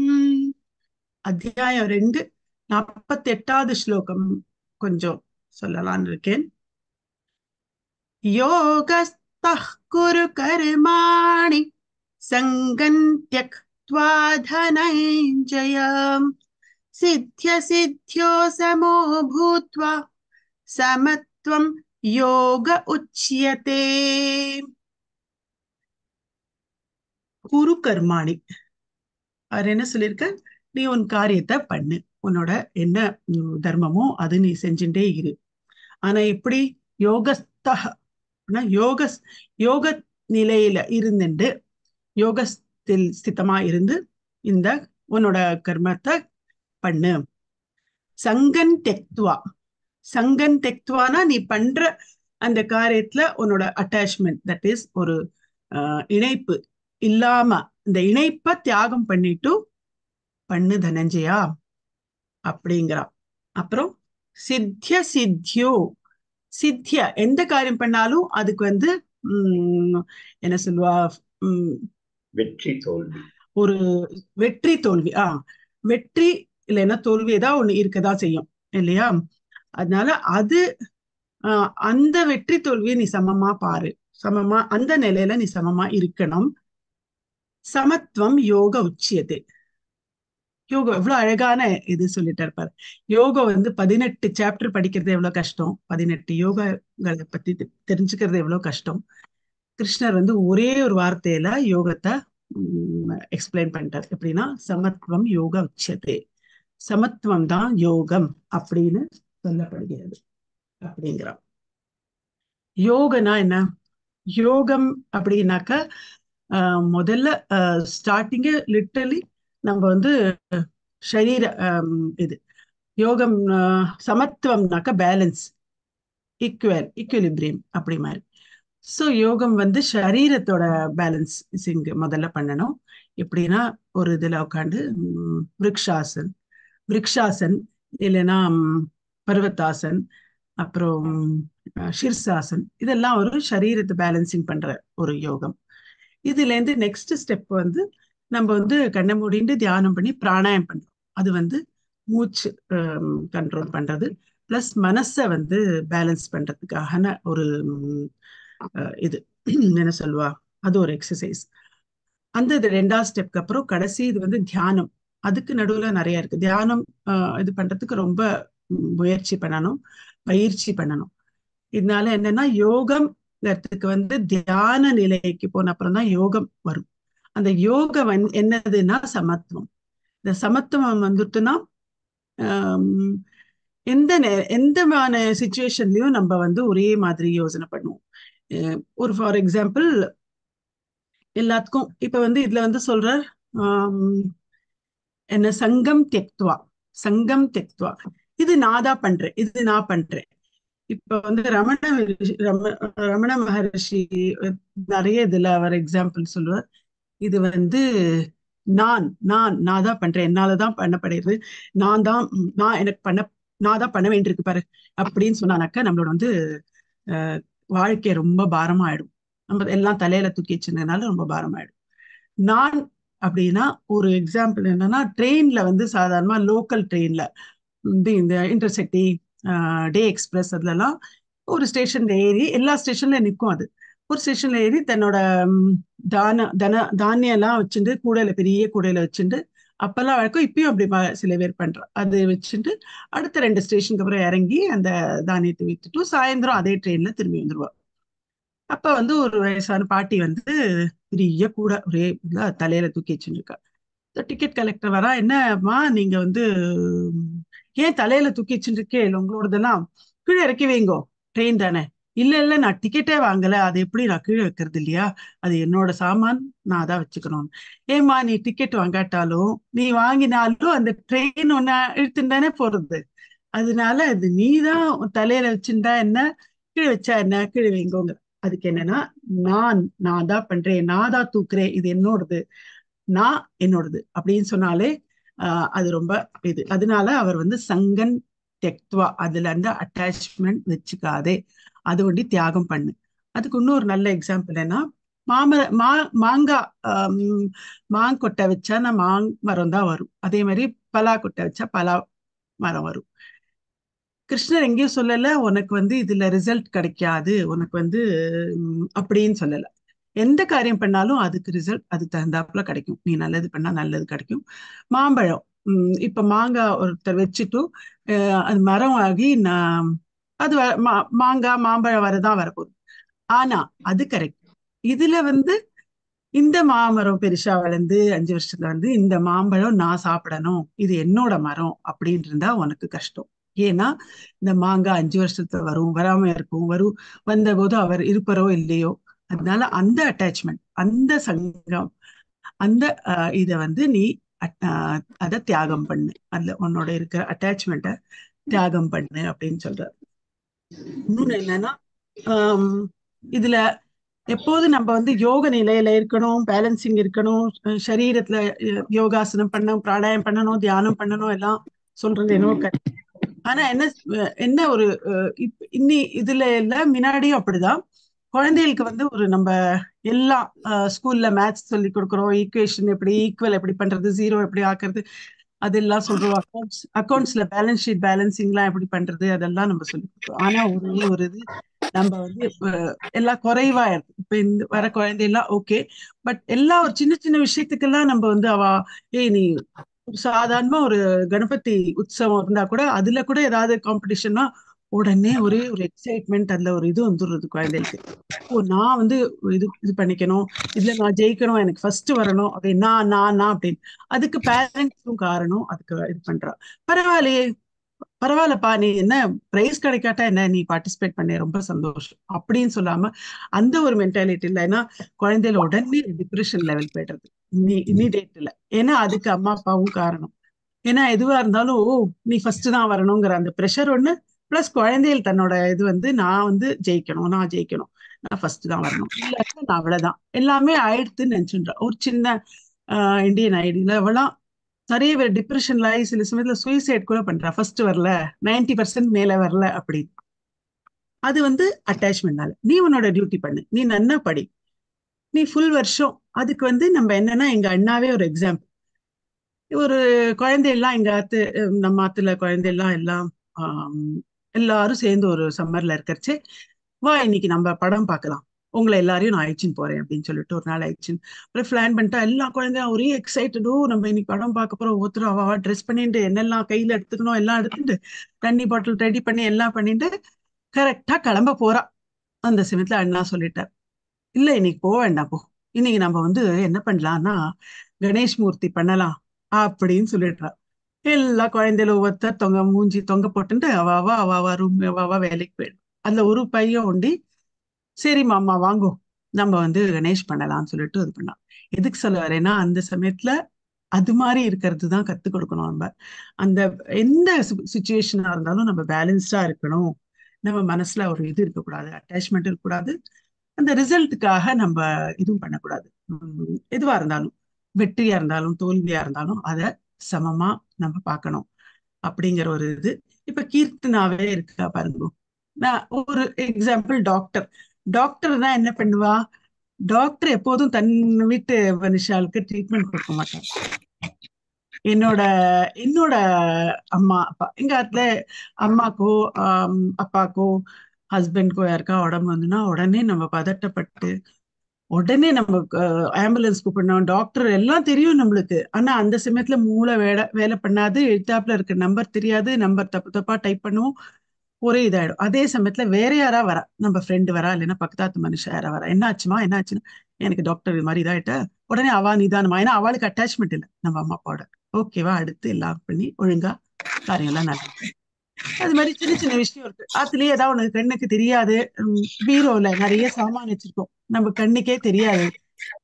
அத்தியாயம் ரெண்டு நாற்பத்தி எட்டாவது ஸ்லோகம் கொஞ்சம் சொல்லலான் இருக்கேன். யோகஸ்தः குரு கர்மாணி சங்கன் தியக்த்வா தனஞ்சயம். சித்திய சித்தியோ சமோ பூத்வா சமத்துவம் யோக உச்சியதே. குரு கர்மாணி. அவர் என்ன சொல்லியிருக்க? நீ உன் காரியத்தை பண்ணு. உன்னோட என்ன தர்மமோ அது நீ செஞ்சுட்டே இரு. ஆனா எப்படி? யோகஸ்தக யோக யோக நிலையில இருந்துட்டு யோகஸ்தில் ஸ்தித்தமா இருந்து இந்த உன்னோட கர்மத்தை பண்ணு. சங்கன் தெக்துவா. சங்கன் தெக்துவானா நீ பண்ற அந்த காரியத்துல உன்னோட அட்டாச்மெண்ட் தட் இஸ் ஒரு ஆஹ், இணைப்பு இல்லாம இந்த இணைப்பை தியாகம் பண்ணிட்டு பண்ணு தனஞ்சயா அப்படிங்கிறான். அப்புறம் சித்திய சித்தியோ. சித்திய எந்த காரியம் பண்ணாலும் அதுக்கு வந்து உம் என்ன சொல்லுவா உம் வெற்றி தோல்வி. ஒரு வெற்றி தோல்வி. ஆ வெற்றி இல்லைன்னா தோல்வி ஏதாவது ஒண்ணு இருக்கதான் செய்யும் இல்லையா? அதனால அது ஆஹ், அந்த வெற்றி தோல்வியை நீ சமமா பாரு. சமமா அந்த நிலையில நீ சமமா இருக்கணும். சமத்துவம் யோக உச்சியது. யோகம் எவ்வளவு அழகான இது சொல்லிட்டு இருப்பாரு யோகம் வந்து பதினெட்டு சாப்டர் படிக்கிறது எவ்வளவு கஷ்டம்? பதினெட்டு யோகங்களை பத்தி தெரிஞ்சுக்கிறது எவ்வளவு கஷ்டம்? கிருஷ்ணர் வந்து ஒரே ஒரு வார்த்தையில யோகத்தை எக்ஸ்பிளைன் பண்ணிட்டார். எப்படின்னா சமத்துவம் யோக உச்சதே சமத்துவம் தான் யோகம் அப்படின்னு சொல்லப்படுகிறது. அப்படிங்கிறான் யோகனா என்ன? யோகம் அப்படின்னாக்க முதல்ல ஸ்டார்டிங்கே லிட்டலி நம்ம வந்து சரீர இது யோகம் ஆஹ் சமத்துவம்னாக்க பேலன்ஸ் ஈக்குவல் ஈக்குவலிபிரியம் அப்படி மாதிரி. ஸோ யோகம் வந்து சரீரத்தோட பேலன்ஸ் இங்க முதல்ல பண்ணணும். எப்படின்னா ஒரு இதில் உட்காந்து விரக்ஷாசன் விருக்ஷாசன் இல்லைன்னா ம், பர்வத்தாசன் அப்புறம் ஷிர்சாசன் இதெல்லாம் ஒரு சரீரத்தை பேலன்சிங் பண்ற ஒரு யோகம். இதுலேருந்து நெக்ஸ்ட் ஸ்டெப் வந்து நம்ம வந்து கண்ணை மூடிட்டு தியானம் பண்ணி பிராணாயம் பண்ணுறோம் அது வந்து மூச்சு கண்ட்ரோல் பண்றது. ப்ளஸ் மனசை வந்து பேலன்ஸ் பண்றதுக்கான ஒரு இது. என்ன சொல்லுவா? அது ஒரு எக்ஸசைஸ் அந்த இது ரெண்டாவது ஸ்டெப்க்கு அப்புறம் கடைசி இது வந்து தியானம். அதுக்கு நடுவுல நிறைய இருக்கு. தியானம் ஆஹ், இது பண்றதுக்கு ரொம்ப முயற்சி பண்ணணும். பயிற்சி பண்ணணும். இதனால என்னன்னா யோகம் இடத்துக்கு வந்து தியான நிலைக்கு போன அப்புறம் தான் யோகம் வரும். அந்த யோகம் வந்து என்னதுன்னா சமத்துவம். இந்த சமத்துவம் வந்துட்டுன்னா எந்த நே- எந்த சுச்சுவேஷன்லயும் நம்ம வந்து ஒரே மாதிரி யோசனை பண்ணுவோம். ஒரு ஃபார் எக்ஸாம்பிள் எல்லாத்துக்கும் இப்ப வந்து இதுல வந்து சொல்ற என்ன சங்கம் தெக்துவா. சங்கம் தெக்துவா. இது நான் தான் பண்றேன் இது நான் பண்றேன். இப்ப வந்து ரமண ரமண மகரிஷி நிறைய இதுல அவர் எக்ஸாம்பிள் சொல்லுவார். இது வந்து நான் நான் நான் தான் பண்றேன். என்னாலதான் பண்ணப்படுகிறது. நான் தான் நான் எனக்கு பண்ண நான் தான் பண்ண வேண்டியிருக்கு பாரு அப்படின்னு சொன்னானாக்கா நம்மளோட வந்து வாழ்க்கை ரொம்ப பாரமா ஆயிடும் நம்ம எல்லாம் தலையில தூக்கி வச்சிருந்ததுனால ரொம்ப பாரமாயிடும். நான் அப்படின்னா ஒரு எக்ஸாம்பிள் என்னன்னா ட்ரெயின்ல வந்து சாதாரணமா லோக்கல் ட்ரெயின்ல வந்து இந்த இன்டர்சிட்டி டே எக்ஸ்பிரஸ் அதுலலாம் ஒரு ஸ்டேஷன்ல ஏறி எல்லா ஸ்டேஷன்ல நிற்கும் அது. ஒரு ஸ்டேஷன்ல ஏறி தன்னோட தான தன தானியம் எல்லாம் வச்சுட்டு கூடையில பெரிய கூடையில வச்சுட்டு அப்பெல்லாம் வழக்கம் இப்பயும் அப்படி சில பேர் பண்றோம் அது வச்சுட்டு அடுத்த ரெண்டு ஸ்டேஷனுக்கு அப்புறம் இறங்கி அந்த தானியத்தை வித்துட்டு சாயந்தரம் அதே ட்ரெயின்ல திரும்பி வந்துருவா. அப்ப வந்து ஒரு வயசான பாட்டி வந்து பெரிய கூட ஒரே தலையில தூக்கி வச்சுருக்கா டிக்கெட் கலெக்டர் வரா? என்னம்மா நீங்க வந்து ஏன் தலையில தூக்கி வச்சுருக்கே? உங்களோடதெல்லாம் கீழே இறக்கி வைங்கோ. ட்ரெயின் தானே. இல்ல இல்ல நான் டிக்கெட்டே வாங்கல. அது எப்படி நான் கீழே வைக்கிறது இல்லையா? அது என்னோட சாமான். நான் தான் வச்சுக்கணும். ஏம்மா நீ டிக்கெட் வாங்காட்டாலும் நீ வாங்கினாலும் அந்த ட்ரெயின் ஒன்னு இழுத்துன்னு தானே போறது. அதனால அது நீ தான் தலையில வச்சிருந்தா என்ன? கீழே வச்சா என்ன? கீழே வைங்கோங்க அதுக்கு என்னன்னா நான் நான் தான் பண்றேன். நான் தான் தூக்குறேன். இது என்னோடது. நான் என்னோடது அப்படின்னு சொன்னாலே ஆஹ் அது ரொம்ப இது. அதனால அவர் வந்து சங்கன் தெக்துவா அதுல இருந்து அட்டாச்மெண்ட் வச்சுக்காதே அது ஒண்டி தியாகம் பண்ணு. அதுக்கு இன்னொரு நல்ல எக்ஸாம்பிள் என்ன மாமர மா மாங்காய் ஆம், மாங்கொட்டை வச்சா நான் மாங் மரம் தான் வரும். அதே மாதிரி பலா கொட்டை வச்சா பலா மரம் வரும். கிருஷ்ணர் எங்கேயும் சொல்லல உனக்கு வந்து இதுல ரிசல்ட் கிடைக்காது உனக்கு வந்து அப்படின்னு சொல்லல. எந்த காரியம் பண்ணாலும் அதுக்கு ரிசல்ட் அதுக்கு தகுந்தாப்புல கிடைக்கும். நீ நல்லது பண்ணா நல்லது கிடைக்கும். மாம்பழம். இப்ப மாங்காய் ஒருத்தர் வச்சுட்டு அஹ், அது மரம் ஆகி நான் அது வ- மா- மாங்காய் மாம்பழம் வரதான் வரப்போகுது. ஆனா அது கரெக்ட் இதுல வந்து இந்த மாமரம் பெருசா வளர்ந்து அஞ்சு வருஷத்துல வந்து இந்த மாம்பழம் நான் சாப்பிடணும். இது என்னோட மரம் அப்படின்னு இருந்தா உனக்கு கஷ்டம். ஏன்னா இந்த மாங்காய் அஞ்சு வருஷத்துல வரும் வராம இருக்கும். வரும் வந்த போது அவர் இருப்பாரோ இல்லையோ அதனால அந்த அட்டாச்மெண்ட் அந்த சங்கம் அந்த இதை இத வந்து நீ அதை தியாகம் பண்ணு. அதுல உன்னோட இருக்கிற அட்டாச்மெண்ட்டை தியாகம் பண்ணு அப்படின்னு சொல்றாரு இன்னொன்னு என்னன்னா இதுல எப்போது நம்ம வந்து யோக நிலையில இருக்கணும் பேலன்சிங் இருக்கணும் சரீரத்துல யோகாசனம் பண்ணணும் பிராணாயம் பண்ணணும் தியானம் பண்ணணும் எல்லாம் சொல்றது என்னவோ ஆனா என்ன என்ன ஒரு இன்னி இதுல எல்லாம் முன்னாடியும் அப்படிதான். குழந்தைகளுக்கு வந்து ஒரு நம்ம எல்லா ஸ்கூல்ல மேத்ஸ் சொல்லி கொடுக்குறோம். ஈக்குவேஷன் எப்படி ஈக்குவல் எப்படி பண்றது ஜீரோ எப்படி ஆக்குறது அதெல்லாம் சொல்றோம். அக்கௌண்ட்ஸ் அக்கௌண்ட்ஸ்ல பேலன்ஸ் ஷீட் பேலன்சிங்லாம் எப்படி பண்றது அதெல்லாம் நம்ம சொல்லி கொடுக்குறோம். ஆனா ஒரே ஒரு இது நம்ம வந்து எல்லாம் குறைவா இருக்கு இப்ப இந்த வர குழந்தையெல்லாம் ஓகே பட் எல்லா ஒரு சின்ன சின்ன விஷயத்துக்கெல்லாம் நம்ம வந்து அவ ஏய் நீ ஒரு சாதாரணமா ஒரு கணபதி உற்சவம் இருந்தா கூட அதுல கூட ஏதாவது காம்படிஷன்னா உடனே ஒரே ஒரு எக்ஸைட்மெண்ட் அதுல ஒரு இது வந்துடுறது குழந்தைகளுக்கு. ஓ நான் வந்து இது இது பண்ணிக்கணும். இதுல நான் ஜெயிக்கணும். எனக்கு ஃபர்ஸ்ட் வரணும். அப்படி நான் நான் நான் அப்படின்னு. அதுக்கு பேரண்ட்ஸும் காரணம் அதுக்கு இது பண்றா. பரவாயில்லையே. பரவாயில்லப்பா. நீ என்ன பிரைஸ் கிடைக்காட்டா என்ன? நீ பார்ட்டிசிபேட் பண்ண. ரொம்ப சந்தோஷம். அப்படின்னு சொல்லாம அந்த ஒரு மென்டாலிட்டி இல்லை ஏன்னா குழந்தையில உடனே டிப்ரெஷன் லெவல் போயிடுறது. இமீடியட்ல ஏன்னா அதுக்கு அம்மா அப்பாவும் காரணம். ஏன்னா எதுவா இருந்தாலும் ஓ நீ ஃபர்ஸ்ட் தான் வரணுங்கிற அந்த ப்ரெஷர் ஒண்ணு பிளஸ் குழந்தைகள் தன்னோட இது வந்து நான் வந்து ஜெயிக்கணும் நான் ஜெயிக்கணும். நான் ஃபர்ஸ்ட் தான் வரணும். [laughs] இல்லாட்டி நான் அவ்வளவுதான். எல்லாமே ஆயிடுத்துன்னு நினைச்சுன்றா ஒரு சின்ன இந்தியன் ஐடியில அவளாம் நிறைய பேர் டிப்ரெஷன்ல ஆகி சில சமயத்துல சூசைட் கூட பண்றா ஃபர்ஸ்ட் வரல 90% பர்சன்ட் மேல வரல அப்படின்னு. அது வந்து அட்டாச்மெண்ட்னால நீ உன்னோட டியூட்டி பண்ணு. நீ நன்னா படி. நீ ஃபுல் வருஷம் அதுக்கு வந்து நம்ம என்னன்னா எங்க அண்ணாவே ஒரு எக்ஸாம்பிள் ஒரு குழந்தையெல்லாம் எங்க ஆத்து நம்ம ஆத்துல குழந்தையெல்லாம் எல்லாம் எல்லாரும் சேர்ந்து ஒரு சம்மர்ல இருக்கறச்சே வா இன்னைக்கு நம்ம படம் பார்க்கலாம். உங்களை எல்லாரையும் நான் அழைச்சின்னு போறேன் அப்படின்னு சொல்லிட்டு ஒரு நாள் அழைச்சின்னு அப்புறம் பிளான் பண்ணிட்டா எல்லா குழந்தையும் ஒரே எக்ஸைட்டடோ நம்ம இன்னைக்கு படம் பார்க்க போறோம். ஒவ்வொருத்தரும் அவ ட்ரெஸ் பண்ணிட்டு என்னெல்லாம் கையில எடுத்துக்கணும் எல்லாம் எடுத்துட்டு தண்ணி பாட்டில் ரெடி பண்ணி எல்லாம் பண்ணிட்டு கரெக்டா கிளம்ப போறா. அந்த சமயத்துல அண்ணா சொல்லிட்டார் இல்ல இன்னைக்கு போக வேண்டாம் போ. இன்னைக்கு நம்ம வந்து என்ன பண்ணலாம்னா கணேஷ் மூர்த்தி பண்ணலாம் அப்படின்னு சொல்லிடுறா. எல்லா குழந்தையில ஒவ்வொருத்தர் தொங்க மூஞ்சி தொங்க போட்டுட்டு அவாவா அவாவா ரூம் அவாவா வேலைக்கு போயிடும். அதுல ஒரு பையன் உண்டி சரி மாமா வாங்கோ. நம்ம வந்து கணேஷ் பண்ணலாம்னு சொல்லிட்டு இது பண்ணலாம் எதுக்கு சொல்ல வரேன்னா அந்த சமயத்துல அது மாதிரி இருக்கிறது தான் கத்துக் கொடுக்கணும் நம்ம. அந்த எந்த சுச்சுவேஷனா இருந்தாலும் நம்ம பேலன்ஸ்டா இருக்கணும். நம்ம மனசுல ஒரு இது இருக்கக்கூடாது அட்டாச்மெண்ட் இருக்கக்கூடாது. அந்த ரிசல்ட்டுக்காக நம்ம இதுவும் பண்ணக்கூடாது. எதுவாக எதுவா இருந்தாலும் வெற்றியா இருந்தாலும் தோல்வியா இருந்தாலும் அதை சமமா நம்ம பார்க்கணும் அப்படிங்கிற ஒரு இது. இப்ப கீர்த்தனாவே இருக்கா பாருங்க. நான் ஒரு எக்ஸாம்பிள் டாக்டர் டாக்டர் தான் என்ன பண்ணுவா? டாக்டர் எப்போதும் தன் வீட்டு மனுஷாளுக்கு ட்ரீட்மெண்ட் கொடுக்க மாட்டாங்க என்னோட என்னோட அம்மா அப்பா. எங்க அதுல அம்மாக்கோ அப்பாக்கோ ஹஸ்பண்ட்கோ யாருக்கா உடம்பு வந்துன்னா உடனே நம்ம பதட்டப்பட்டு உடனே நம்ம ஆம்புலன்ஸ் கூப்பிடணும். டாக்டர் எல்லாம் தெரியும் நம்மளுக்கு. ஆனா அந்த சமயத்துல மூளை வேலை வேலை பண்ணாது. எழுத்தாப்புல இருக்க நம்பர் தெரியாது. நம்பர் தப்பு தப்பா டைப் பண்ணுவோம். ஒரே இதாயிடும். அதே சமயத்துல வேற யாரா வரா? நம்ம ஃப்ரெண்டு வரா? இல்லைன்னா பக்கத்தாத்து மனுஷன் யாரா வரா? என்ன ஆச்சுமா? என்ன ஆச்சுன்னா? எனக்கு டாக்டர் இது மாதிரி இதாயிட்ட? உடனே அவா நிதானமா. ஏன்னா அவளுக்கு அட்டாச்மெண்ட் இல்லை. நம்ம அம்மா அப்பாவோட. ஓகேவா அடுத்து எல்லாம் பண்ணி ஒழுங்கா காரியம் எல்லாம் அது மாதிரி சின்ன சின்ன விஷயம் இருக்கு. அதுலயே ஏதாவது உனக்கு கண்ணுக்கு தெரியாது. உம் பீரோல நிறைய சாமான் வச்சிருக்கோம். நம்ம கண்ணுக்கே தெரியாது.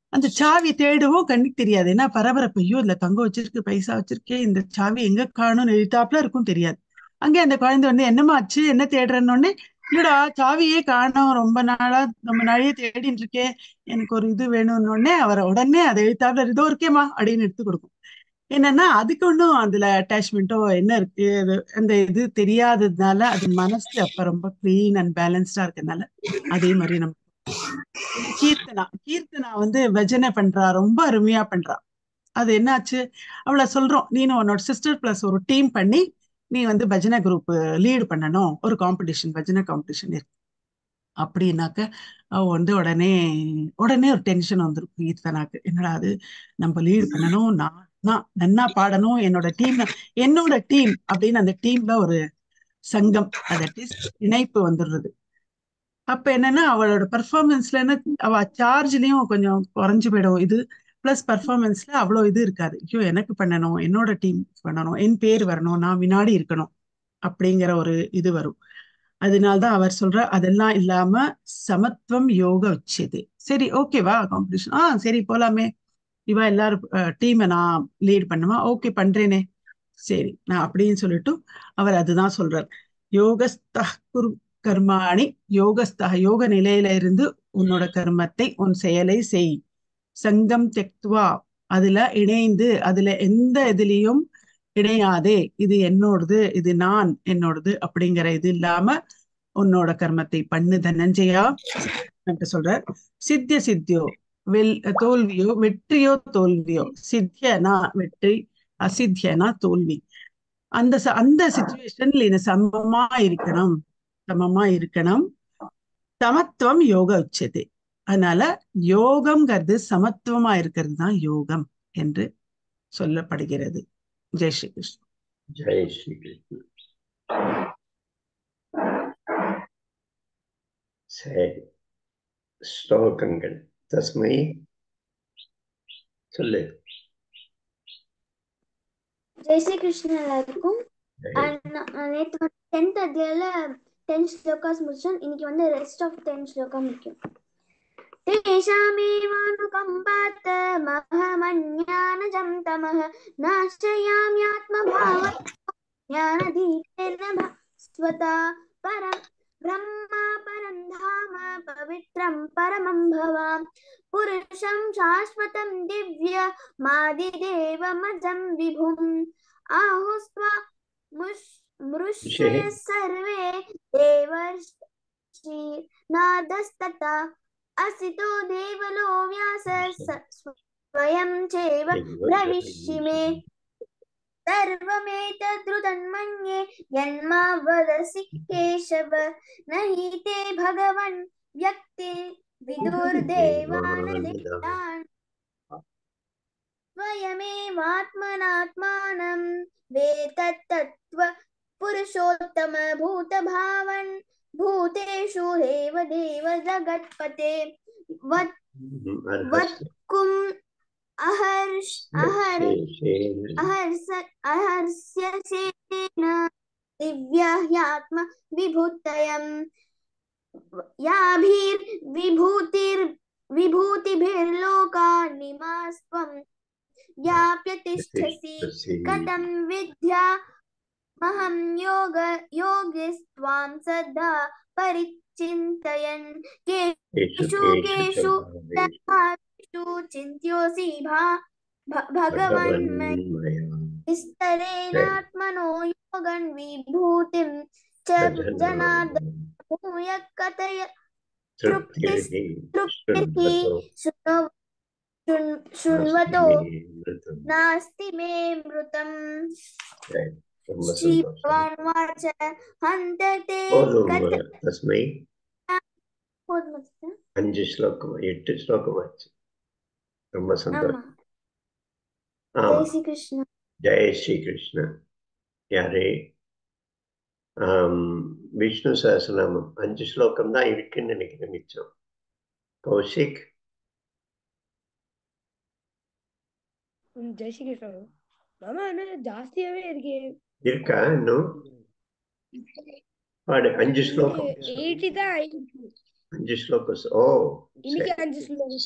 அந்த சாவி தேடுவோம் கண்ணுக்கு தெரியாது. ஏன்னா பரபரப்பு. ஐயோ இதுல தங்கம் வச்சிருக்கு பைசா வச்சிருக்கே இந்த சாவி எங்க காணும்னு எழுத்தாப்புல இருக்கும் தெரியாது. அங்கே அந்த குழந்தை வந்து என்னம்மா ஆச்சு? என்ன தேடுறேன்னு உடனே இல்லடா சாவியே காணும். ரொம்ப நாளா ரொம்ப நாளையே தேடிட்டு இருக்கேன் எனக்கு ஒரு இது வேணும்னு உடனே அவரை உடனே அதை எழுத்தாப்புல இதோ இருக்கேம்மா அப்படின்னு எடுத்து கொடுக்கும். என்னன்னா அதுக்கு ஒன்றும் அதுல அட்டாச்மெண்ட்டோ என்ன இருக்கு? அது அந்த இது தெரியாததுனால அது மனசு அப்ப ரொம்ப கிளீன் அண்ட் பேலன்ஸ்டா இருக்கனால அதே மாதிரி நம்ம கீர்த்தனா கீர்த்தனா வந்து வஜனை பண்றா ரொம்ப அருமையா பண்றா. அது என்னாச்சு? அவளை சொல்றோம் நீனும் உன்னோட சிஸ்டர் பிளஸ் ஒரு டீம் பண்ணி நீ வந்து பஜனை குரூப் லீடு பண்ணணும். ஒரு காம்படிஷன் பஜனை காம்படிஷன் இருக்கு. அப்படின்னாக்க அவ வந்து உடனே உடனே ஒரு டென்ஷன் வந்துருக்கும் கீர்த்தனாக்கு. என்னடா அது? நம்ம லீடு பண்ணணும் நான் நான் நன்னா பாடணும் என்னோட டீம் என்னோட டீம் அப்படின்னு அந்த டீம்ல ஒரு சங்கம் அது இணைப்பு வந்துடுறது. அப்ப என்னன்னா அவளோட பெர்ஃபார்மன்ஸ்ல என்ன அவ சார்ஜ்லயும் கொஞ்சம் குறைஞ்சு போயிடும். இது பிளஸ் பர்ஃபார்மன்ஸ்ல அவ்வளோ இது இருக்காது. ஐயோ எனக்கு பண்ணணும் என்னோட டீம் பண்ணணும் என் பேர் வரணும் நான் வினாடி இருக்கணும் அப்படிங்கிற ஒரு இது வரும். அதனால்தான் அவர் சொல்ற அதெல்லாம் இல்லாம சமத்துவம் யோக உச்சது சரி ஓகேவா காம்படிஷன் ஆ சரி போலாமே. இவ எல்லாரும் டீமை நான் லீட் பண்ணுமா? ஓகே பண்றேனே. சரி நான் அப்படின்னு சொல்லிட்டு அவர் அதுதான் சொல்றார். யோகஸ்த குரு கர்மாணி யோகஸ்தா யோக நிலையில இருந்து உன்னோட கர்மத்தை உன் செயலை செய். சங்கம் தெக்துவா அதுல இணைந்து அதுல எந்த இதுலயும் இணையாதே. இது என்னோடது இது நான் என்னோடது அப்படிங்கிற இது இல்லாம உன்னோட கர்மத்தை பண்ணு தனஞ்சயா என்று சொல்றார். சித்திய சித்தியோ வெல் தோல்வியோ வெற்றியோ தோல்வியோ. சித்தியனா வெற்றி அசித்தியனா தோல்வி. அந்த அந்த சுச்சுவேஷன்ல இது சமமா இருக்கணும். சமமா இருக்கணும். சமத்துவம் யோக உச்சது. அதனால யோகம்ங்கிறது சமத்துவமா இருக்கிறது தான் யோகம் என்று சொல்லப்படுகிறது. ஜெய் ஸ்ரீ கிருஷ்ணன் ஜெய் ஸ்ரீ கிருஷ்ணன் சரி. ஸ்லோகங்கள். தஸ்மை சொல்லு ஜெய் ஸ்ரீ கிருஷ்ணன் எல்லாருக்கும் ஜெய். And நான் நான் நேத்து வந்து டென்த் அத்தியாயில டென் ஸ்லோகாஸ் முடிச்சேன் இன்னைக்கு வந்து ரெஸ்ட் ஆஃப் டென் ஸ்லோகா முடிக்கும் तेषामेवानुकम्पात् महमज्ञानजं तमः नाश्रयाम्यात्मभाव ज्ञानदीपेन भ- स्वता परं ब्रह्मा परं धाम पवित्रं परमं भवाम्। पुरुषं शाश्वतं दिव्यमादिदेवमजं विभुम्। आहुस्त्वा मुष् मृषयः सर्वे देवर्षिनादस्तथा असितो देवलो व्यास स्वयं चैव ब्रविष्यि मे। सर्वमेतद्रुतन्मन्ये यन्मा वदसि केशव। न हि ते भगवन् व्यक्ति विदुर्देवानदेतान् स्वयमेवात्मनात्मानं वेतत्तत्त्व पुरुषोत्तम भूतभावन् भूतेषु देव देव जगत्पते वत् वत्कुम् अहर्ष अहर् अहर्ष अहर्ष्यशेन दिव्या ह्यात्म विभूतयम् याभिर्विभूतिर् विभूतिभिर्लोकानिमास्त्वं व्याप्य तिष्ठसि कथं विद्या महं योग योगिस्त्वां सदा परिचिन्तयन्। केषु केषु विष्णु चिन्त्योऽसि भा भगवन्मयस्तरेणात्मनो योगन् च जनार्दूय कथय। तृप्तिस्तृप्तिः शृणो शृण्वतो। नास्ति मे मृतम्। श्रीभगवान्वाच हन्त ते तस्मै अञ्जु श्लोकम् एट् श्लोकमाच् ரொம்ப சந்தோஷம். ஜெய் ஆமா. ஸ்ரீ கிருஷ்ணா. ஜெய் ஸ்ரீ கிருஷ்ண. யாரு? விஷ்ணு சஹஸ்ரநாமம். அஞ்சு ஸ்லோகம் தான் இருக்குன்னு நினைக்கிறேன் மிச்சம். கௌஷிக்? ஜெய் ஸ்ரீ கிருஷ்ணா. மாமா என்ன ஜாஸ்தியாவே இருக்கே. இருக்கா இன்னும்? பாடு அஞ்சு ஸ்லோகம். எயிட்டி தான். அஞ்சு ஸ்லோகம். ஓ இன்னைக்கு அஞ்சு ஸ்லோகம்.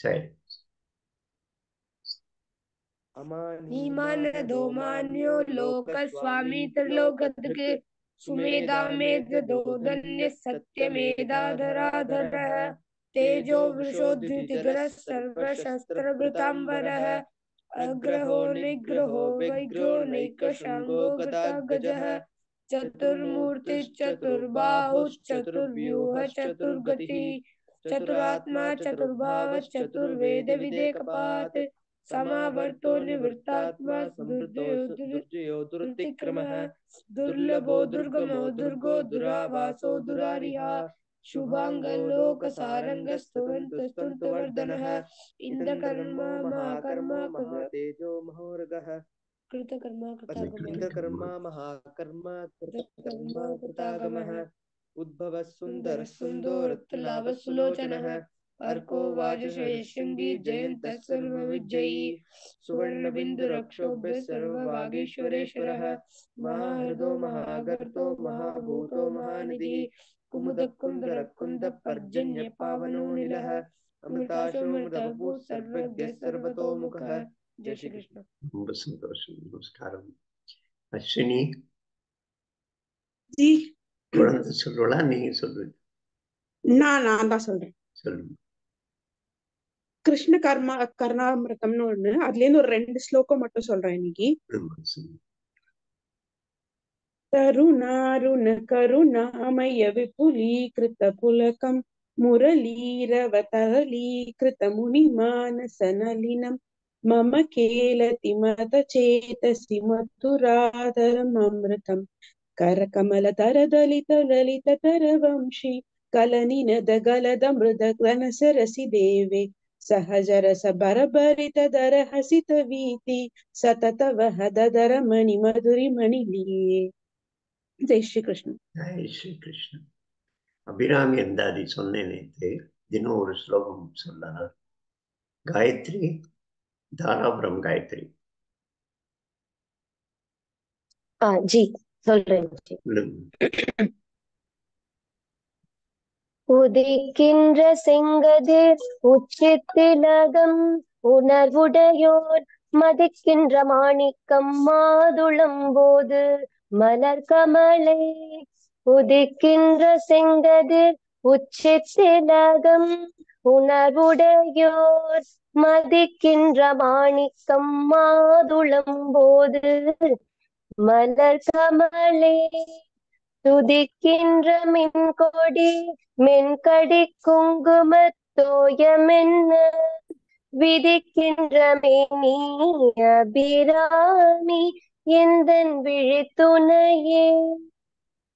சரி. अमान दो मान्यो लोक स्वामी त्रिलोकधृक सुमेधा मेद दो धन्य सत्य मेधा धरा धर तेजो वृषो सर्व शस्त्र वृतांबर है अग्रहो निग्रहो वैग्रो नैक शंगो गज चतुर्मूर्ति चतुर्बाहु चतुर्व्यूह चतुर्गति चतुरात्मा चतुर्भाव चतुर्वेद विदेक पात समावर्तो निवृत्तात्मा दुर्जयो दुर्जयो दुर्लभो दुर्गमो दुर्गो दुरावासो दुरारिहा। शुभाङ्गलोकसारङ्गस्तुवन्तस्तुन्तवर्धनः इन्द्रकर्मा महाकर्मा तेजो महोरगः। कृतकर्मा कृतकर्मा महाकर्मा कृतकर्मा कृतागमः। उद्भवः सुन्दरः सुन्दरो सुलोचनः। अर्को वाजशेषङ्गी जयन्तः सर्वविजयी सुवर्णबिन्दुरक्षोभ्यः सर्ववागीश्वरेश्वरः महाहृदो महागर्तो महाभूतो महानिधिः कुमुदकुन्दरकुन्दपर्जन्य पावनो निलः अमृताशो मृतवपुः सर्वज्ञः सर्वतोमुखः जय श्री कृष्ण ரொம்ப சந்தோஷம் நமஸ்காரம் அஸ்வினி ஜி குழந்தை சொல்லுவா நீங்க சொல்லுங்க நான் நான் தான் சொல்றேன் சொல்லுங்க கிருஷ்ண கர்ம கர்ணாமிரதம்னு ஒண்ணு. அதுல இருந்து ஒரு ரெண்டு ஸ்லோகம் மட்டும் சொல்றேன் இன்னைக்கு. தருணாருண கருணாமய விபுலீகிருத்த புலகம் முரளீரவ தரளீகிருத்த முனிமானசனலினம் மம கேலதி மத சேதசி மதுராதரம் அமிர்தம் கரகமல தரதலித லலித தரவம்சி கலனினத கலத மிருத கனசரசி தேவே मणिमधुरिमणिलीये जय श्री कृष्ण ஜெய் ஸ்ரீ கிருஷ்ணன் அபிராமி அந்தாதி சொன்னேன் நேற்று தினம் ஒரு ஸ்லோகம் சொல்லலாம் காயத்ரி தாராபுரம் காயத்ரி ஆ ஜி சொல்றேன் ஜி சொல்லுங்க உதிக்கின்ற செங்கதிர் உச்சித்திலகம் உணர்வுடையோர் மதிக்கின்ற மாணிக்கம் மாதுளம் போது மலர் கமலை. உதிக்கின்ற செங்கதிர் உச்சித்திலகம் உணர்வுடையோர் மதிக்கின்ற மாணிக்கம் மாதுளம் போது மலர் கமலே. துதிக்கின்ற மின்கொடி மென்கடி குங்குமத் தோயமென்ன விதிக்கின்ற மேனி அபிராமி எந்தன் விழித்துணையே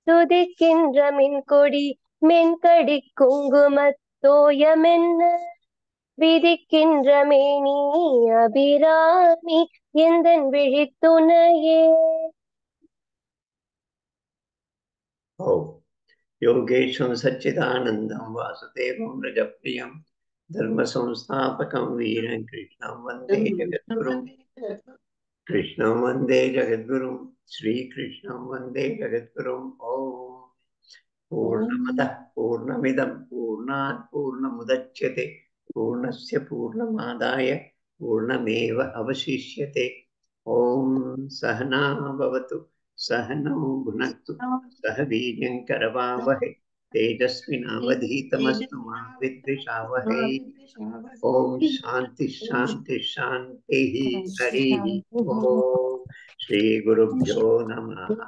துதிக்கின்ற மின்கொடி மென்கடி குங்குமத் தோயமென்ன விதிக்கின்ற மேனி அபிராமி எந்தன் விழித்துணையே ஓ योगेशं सच्चिदानन्दं वासुदेवं रजप्रियं धर्मसंस्थापकं वीरं कृष्णं वंदे जगद्गुरुं। कृष्णं वंदे जगद्गुरुं, श्रीकृष्णं वंदे जगद्गुरुम् ॐ पूर्णमदः पूर्णमिदं, पूर्णात् पूर्णमुदच्यते, पूर्णस्य पूर्णमादाय पूर्णमेव अवशिष्यते। ॐ सहना भवतु। सहनौ भुनक्तु। सह वीर्यं करवावहै। तेजस्विनावधीतमस्तु मा विद्विषावहै। ॐ शान्ति शान्ति शान्तिः हरिः नमः।